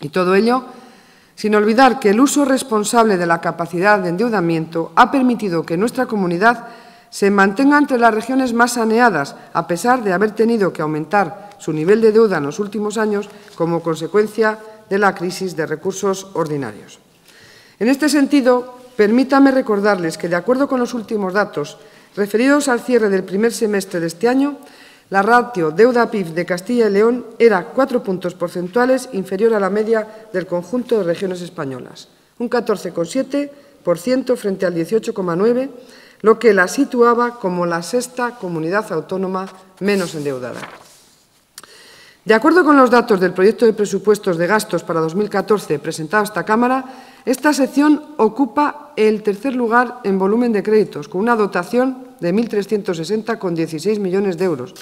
Y todo ello sin olvidar que el uso responsable de la capacidad de endeudamiento ha permitido que nuestra comunidad se mantenga entre las regiones más saneadas, a pesar de haber tenido que aumentar su nivel de deuda en los últimos años como consecuencia de la crisis de recursos ordinarios. En este sentido, permítame recordarles que, de acuerdo con los últimos datos referidos al cierre del primer semestre de este año, la ratio deuda-PIB de Castilla y León era cuatro puntos porcentuales inferior a la media del conjunto de regiones españolas, un 14,7% frente al 18,9%, lo que la situaba como la sexta comunidad autónoma menos endeudada. De acuerdo con los datos del proyecto de presupuestos de gastos para 2014 presentado a esta Cámara, esta sección ocupa el tercer lugar en volumen de créditos, con una dotación de 1.360,16 millones de euros,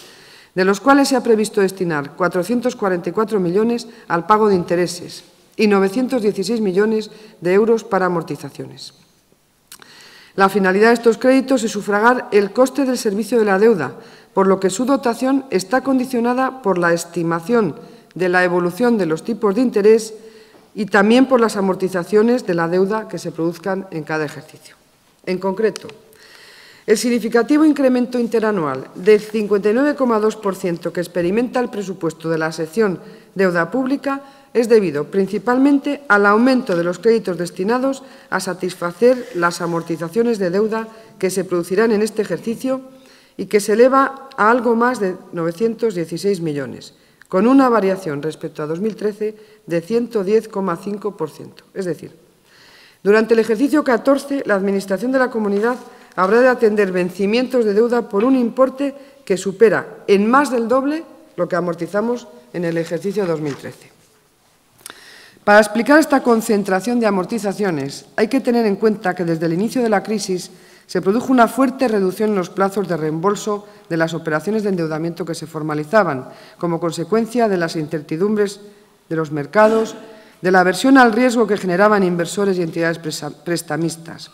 de los cuales se ha previsto destinar 444 millones al pago de intereses y 916 millones de euros para amortizaciones. La finalidad de estos créditos es sufragar el coste del servicio de la deuda, por lo que su dotación está condicionada por la estimación de la evolución de los tipos de interés y también por las amortizaciones de la deuda que se produzcan en cada ejercicio. En concreto, el significativo incremento interanual del 59,2% que experimenta el presupuesto de la sección deuda pública es debido principalmente al aumento de los créditos destinados a satisfacer las amortizaciones de deuda que se producirán en este ejercicio y que se eleva a algo más de 916 millones, con una variación respecto a 2013 de 110,5%. Es decir, durante el ejercicio 14, la Administración de la Comunidad habrá de atender vencimientos de deuda por un importe que supera en más del doble lo que amortizamos en el ejercicio 2013. Para explicar esta concentración de amortizaciones hay que tener en cuenta que desde el inicio de la crisis se produjo una fuerte reducción en los plazos de reembolso de las operaciones de endeudamiento que se formalizaban como consecuencia de las incertidumbres de los mercados, de la aversión al riesgo que generaban inversores y entidades prestamistas.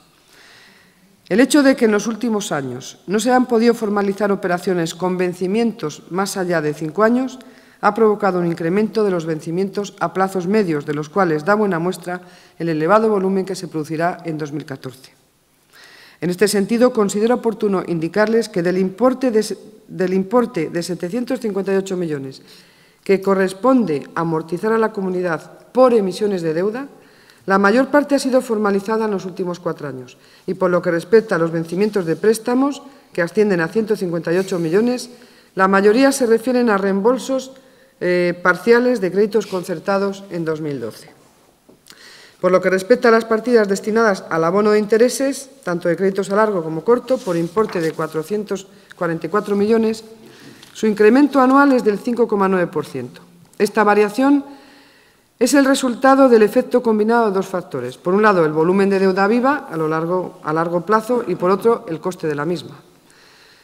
El hecho de que en los últimos años no se han podido formalizar operaciones con vencimientos más allá de cinco años ha provocado un incremento de los vencimientos a plazos medios, de los cuales da buena muestra el elevado volumen que se producirá en 2014. En este sentido, considero oportuno indicarles que del importe de, del importe de 758 millones que corresponde amortizar a la comunidad por emisiones de deuda, la mayor parte ha sido formalizada en los últimos cuatro años y por lo que respecta a los vencimientos de préstamos, que ascienden a 158 millones, la mayoría se refieren a reembolsos eh, parciales de créditos concertados en 2012. Por lo que respecta a las partidas destinadas al abono de intereses, tanto de créditos a largo como corto, por importe de 444 millones, su incremento anual es del 5,9%. Esta variación es el resultado del efecto combinado de dos factores. Por un lado, el volumen de deuda viva a, largo, plazo y, por otro, el coste de la misma.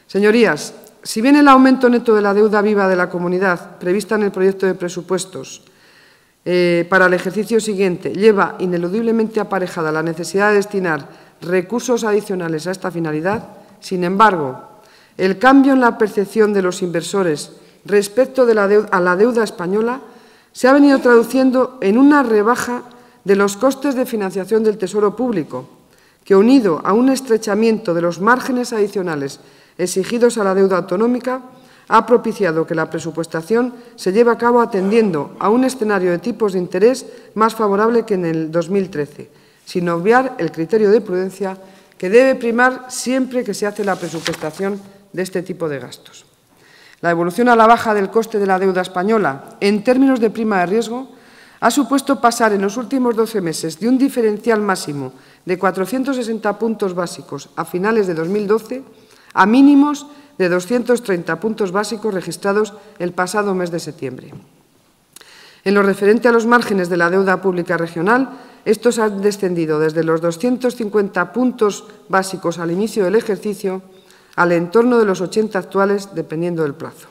Señorías, si bien el aumento neto de la deuda viva de la comunidad prevista en el proyecto de presupuestos eh, para el ejercicio siguiente lleva ineludiblemente aparejada la necesidad de destinar recursos adicionales a esta finalidad, sin embargo, el cambio en la percepción de los inversores respecto a la deuda española se ha venido traduciendo en una rebaja de los costes de financiación del Tesoro Público, que unido a un estrechamiento de los márgenes adicionales exigidos a la deuda autonómica ha propiciado que la presupuestación se lleve a cabo atendiendo a un escenario de tipos de interés más favorable que en el 2013, sin obviar el criterio de prudencia que debe primar siempre que se hace la presupuestación de este tipo de gastos. La evolución a la baja del coste de la deuda española en términos de prima de riesgo ha supuesto pasar en los últimos 12 meses de un diferencial máximo de 460 puntos básicos a finales de 2012 a mínimos de 230 puntos básicos registrados el pasado mes de septiembre. En lo referente a los márgenes de la deuda pública regional, estos han descendido desde los 250 puntos básicos al inicio del ejercicio al entorno de los 80 actuales, dependiendo del plazo.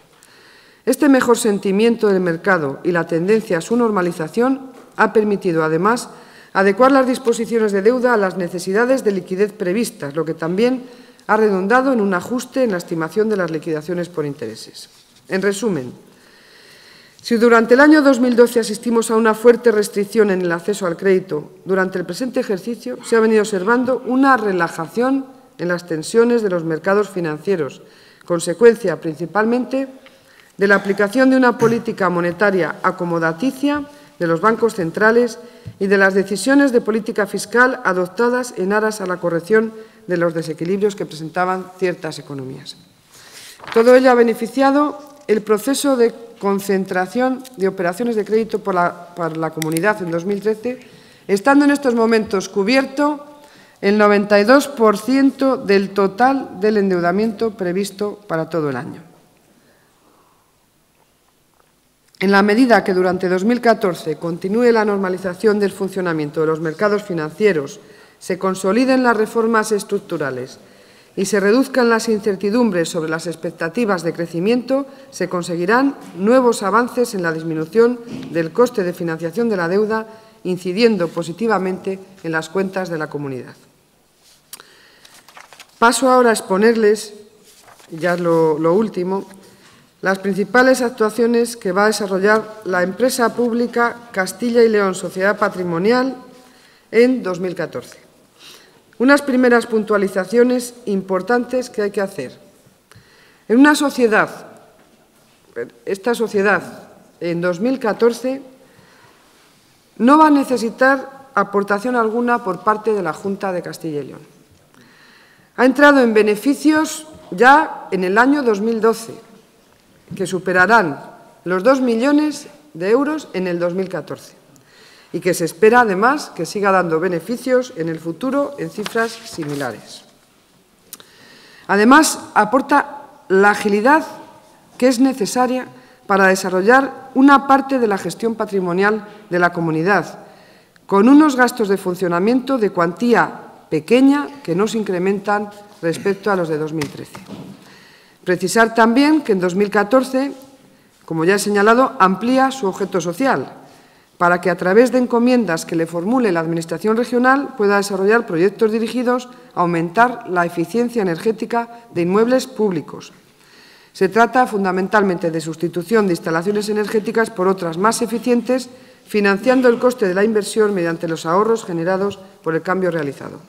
Este mejor sentimiento del mercado y la tendencia a su normalización ha permitido, además, adecuar las disposiciones de deuda a las necesidades de liquidez previstas, lo que también ha redundado en un ajuste en la estimación de las liquidaciones por intereses. En resumen, si durante el año 2012 asistimos a una fuerte restricción en el acceso al crédito, durante el presente ejercicio se ha venido observando una relajación en las tensiones de los mercados financieros, consecuencia principalmente de la aplicación de una política monetaria acomodaticia de los bancos centrales y de las decisiones de política fiscal adoptadas en aras a la corrección de los desequilibrios que presentaban ciertas economías. Todo ello ha beneficiado el proceso de concentración de operaciones de crédito por la, por la comunidad en 2013, estando en estos momentos cubierto el 92% del total del endeudamiento previsto para todo el año. En la medida que durante 2014 continúe la normalización del funcionamiento de los mercados financieros se consoliden las reformas estructurales y se reduzcan las incertidumbres sobre las expectativas de crecimiento, se conseguirán nuevos avances en la disminución del coste de financiación de la deuda, incidiendo positivamente en las cuentas de la comunidad. Paso ahora a exponerles, ya lo, lo último, las principales actuaciones que va a desarrollar la empresa pública Castilla y León Sociedad Patrimonial en 2014. Unas primeras puntualizaciones importantes que hay que hacer. En una sociedad, esta sociedad en 2014 no va a necesitar aportación alguna por parte de la Junta de Castilla y León. Ha entrado en beneficios ya en el año 2012 que superarán los 2 millones de euros en el 2014 y que se espera, además, que siga dando beneficios en el futuro en cifras similares. Además, aporta la agilidad que es necesaria para desarrollar una parte de la gestión patrimonial de la comunidad, con unos gastos de funcionamiento de cuantía pequeña que no se incrementan respecto a los de 2013. Precisar también que en 2014, como ya he señalado, amplía su objeto social para que a través de encomiendas que le formule la Administración regional pueda desarrollar proyectos dirigidos a aumentar la eficiencia energética de inmuebles públicos. Se trata fundamentalmente de sustitución de instalaciones energéticas por otras más eficientes, financiando el coste de la inversión mediante los ahorros generados por el cambio realizado.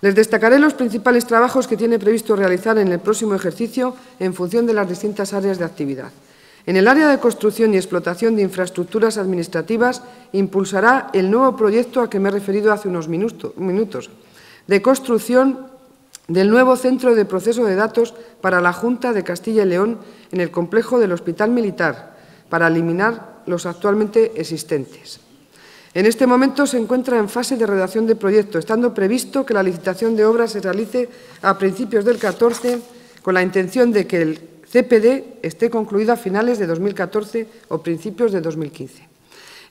Les destacaré los principales trabajos que tiene previsto realizar en el próximo ejercicio en función de las distintas áreas de actividad. En el área de construcción y explotación de infraestructuras administrativas impulsará el nuevo proyecto al que me he referido hace unos minutos, de construcción del nuevo centro de proceso de datos para la Junta de Castilla y León en el complejo del Hospital Militar, para eliminar los actualmente existentes. En este momento se encuentra en fase de redacción de proyecto, estando previsto que la licitación de obras se realice a principios del 14 con la intención de que el CPD esté concluido a finales de 2014 o principios de 2015,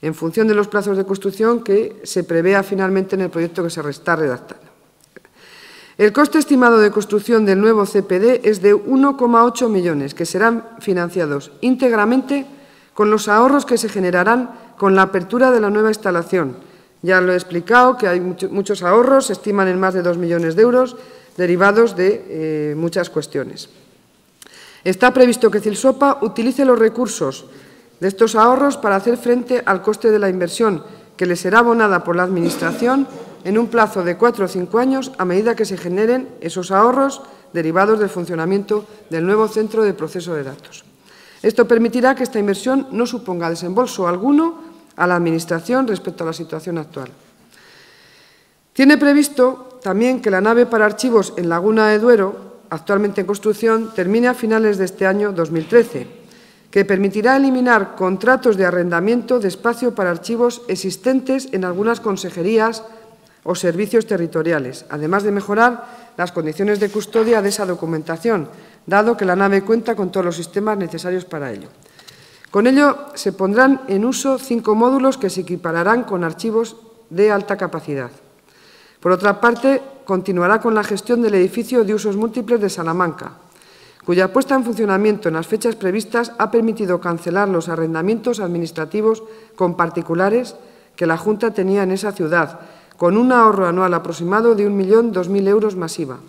en función de los plazos de construcción que se prevea finalmente en el proyecto que se está redactando. El coste estimado de construcción del nuevo CPD es de 1,8 millones, que serán financiados íntegramente con los ahorros que se generarán con la apertura de la nueva instalación. Ya lo he explicado, que hay muchos ahorros, se estiman en más de 2 millones de euros, derivados de eh, muchas cuestiones. Está previsto que Cilsopa utilice los recursos de estos ahorros para hacer frente al coste de la inversión, que le será abonada por la Administración en un plazo de cuatro o cinco años a medida que se generen esos ahorros derivados del funcionamiento del nuevo centro de proceso de datos. Esto permitirá que esta inversión no suponga desembolso alguno a la Administración respecto a la situación actual. Tiene previsto también que la nave para archivos en Laguna de Duero, actualmente en construcción, termine a finales de este año 2013, que permitirá eliminar contratos de arrendamiento de espacio para archivos existentes en algunas consejerías o servicios territoriales, además de mejorar las condiciones de custodia de esa documentación, dado que la nave cuenta con todos los sistemas necesarios para ello. Con ello se pondrán en uso cinco módulos que se equipararán con archivos de alta capacidad. Por otra parte, continuará con la gestión del edificio de usos múltiples de Salamanca, cuya puesta en funcionamiento en las fechas previstas ha permitido cancelar los arrendamientos administrativos con particulares que la Junta tenía en esa ciudad, con un ahorro anual aproximado de 1.002.000 euros masiva.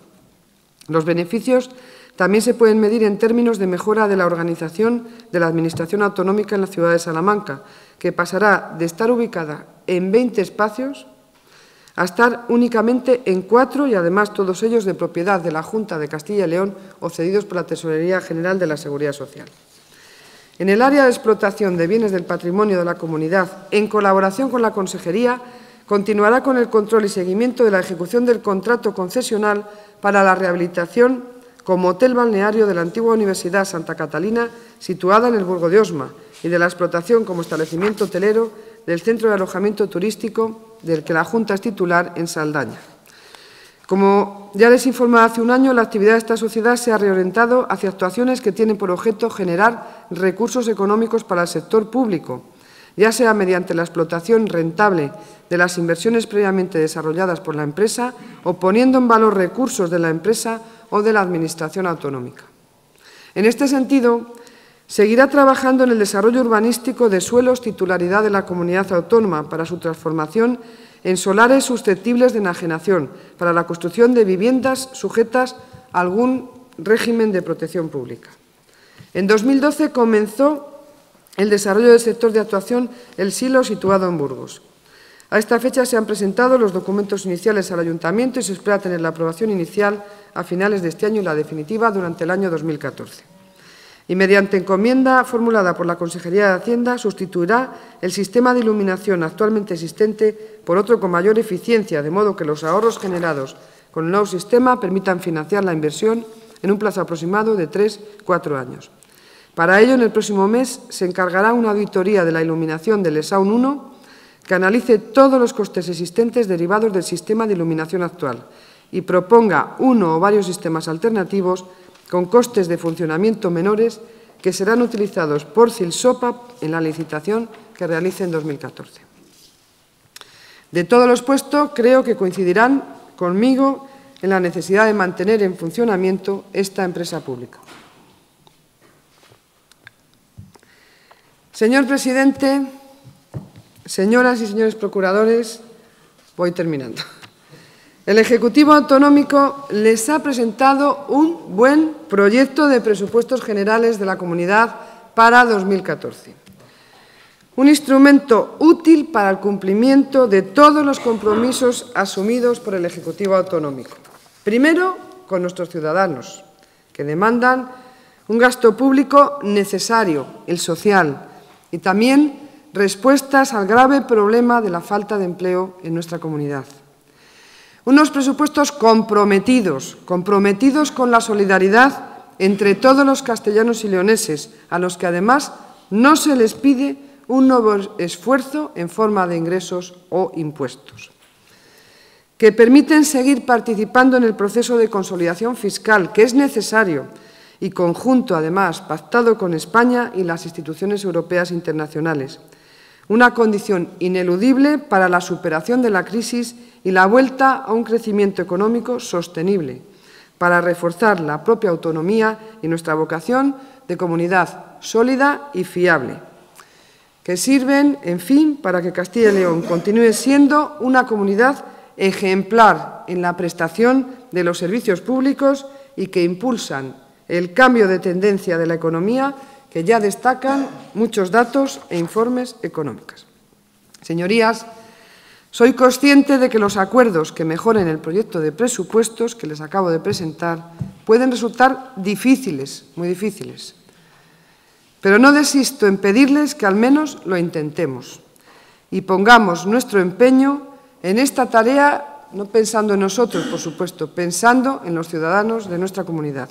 Los beneficios también se pueden medir en términos de mejora de la organización de la Administración autonómica en la ciudad de Salamanca, que pasará de estar ubicada en 20 espacios a estar únicamente en cuatro y además todos ellos de propiedad de la Junta de Castilla y León o cedidos por la Tesorería General de la Seguridad Social. En el área de explotación de bienes del patrimonio de la comunidad, en colaboración con la Consejería, continuará con el control y seguimiento de la ejecución del contrato concesional para la rehabilitación como hotel balneario de la antigua Universidad Santa Catalina, situada en el Burgo de Osma, y de la explotación como establecimiento hotelero del centro de alojamiento turístico del que la Junta es titular en Saldaña. Como ya les informé hace un año, la actividad de esta sociedad se ha reorientado hacia actuaciones que tienen por objeto generar recursos económicos para el sector público, ya sea mediante la explotación rentable de las inversiones previamente desarrolladas por la empresa o poniendo en valor recursos de la empresa o de la Administración autonómica. En este sentido, seguirá trabajando en el desarrollo urbanístico de suelos titularidad de la comunidad autónoma para su transformación en solares susceptibles de enajenación, para la construcción de viviendas sujetas a algún régimen de protección pública. En 2012 comenzó el desarrollo del sector de actuación El Silo, situado en Burgos. A esta fecha se han presentado los documentos iniciales al Ayuntamiento y se espera tener la aprobación inicial a finales de este año y la definitiva durante el año 2014. Y mediante encomienda formulada por la Consejería de Hacienda sustituirá el sistema de iluminación actualmente existente por otro con mayor eficiencia, de modo que los ahorros generados con el nuevo sistema permitan financiar la inversión en un plazo aproximado de tres, cuatro años. Para ello, en el próximo mes se encargará una auditoría de la iluminación del ESAUN 1 que analice todos los costes existentes derivados del sistema de iluminación actual y proponga uno o varios sistemas alternativos con costes de funcionamiento menores que serán utilizados por Cilsopa en la licitación que realice en 2014. De todo lo expuesto, creo que coincidirán conmigo en la necesidad de mantener en funcionamiento esta empresa pública. Señor presidente, Señoras y señores procuradores, voy terminando. El Ejecutivo Autonómico les ha presentado un buen proyecto de presupuestos generales de la Comunidad para 2014. Un instrumento útil para el cumplimiento de todos los compromisos asumidos por el Ejecutivo Autonómico. Primero, con nuestros ciudadanos, que demandan un gasto público necesario, el social, y también respuestas al grave problema de la falta de empleo en nuestra comunidad. Unos presupuestos comprometidos, comprometidos con la solidaridad entre todos los castellanos y leoneses, a los que además no se les pide un nuevo esfuerzo en forma de ingresos o impuestos, que permiten seguir participando en el proceso de consolidación fiscal, que es necesario y conjunto, además, pactado con España y las instituciones europeas internacionales, una condición ineludible para la superación de la crisis y la vuelta a un crecimiento económico sostenible, para reforzar la propia autonomía y nuestra vocación de comunidad sólida y fiable, que sirven, en fin, para que Castilla y León continúe siendo una comunidad ejemplar en la prestación de los servicios públicos y que impulsan el cambio de tendencia de la economía que ya destacan muchos datos e informes económicos. Señorías, soy consciente de que los acuerdos que mejoren el proyecto de presupuestos que les acabo de presentar pueden resultar difíciles, muy difíciles. Pero no desisto en pedirles que al menos lo intentemos y pongamos nuestro empeño en esta tarea, no pensando en nosotros, por supuesto, pensando en los ciudadanos de nuestra comunidad.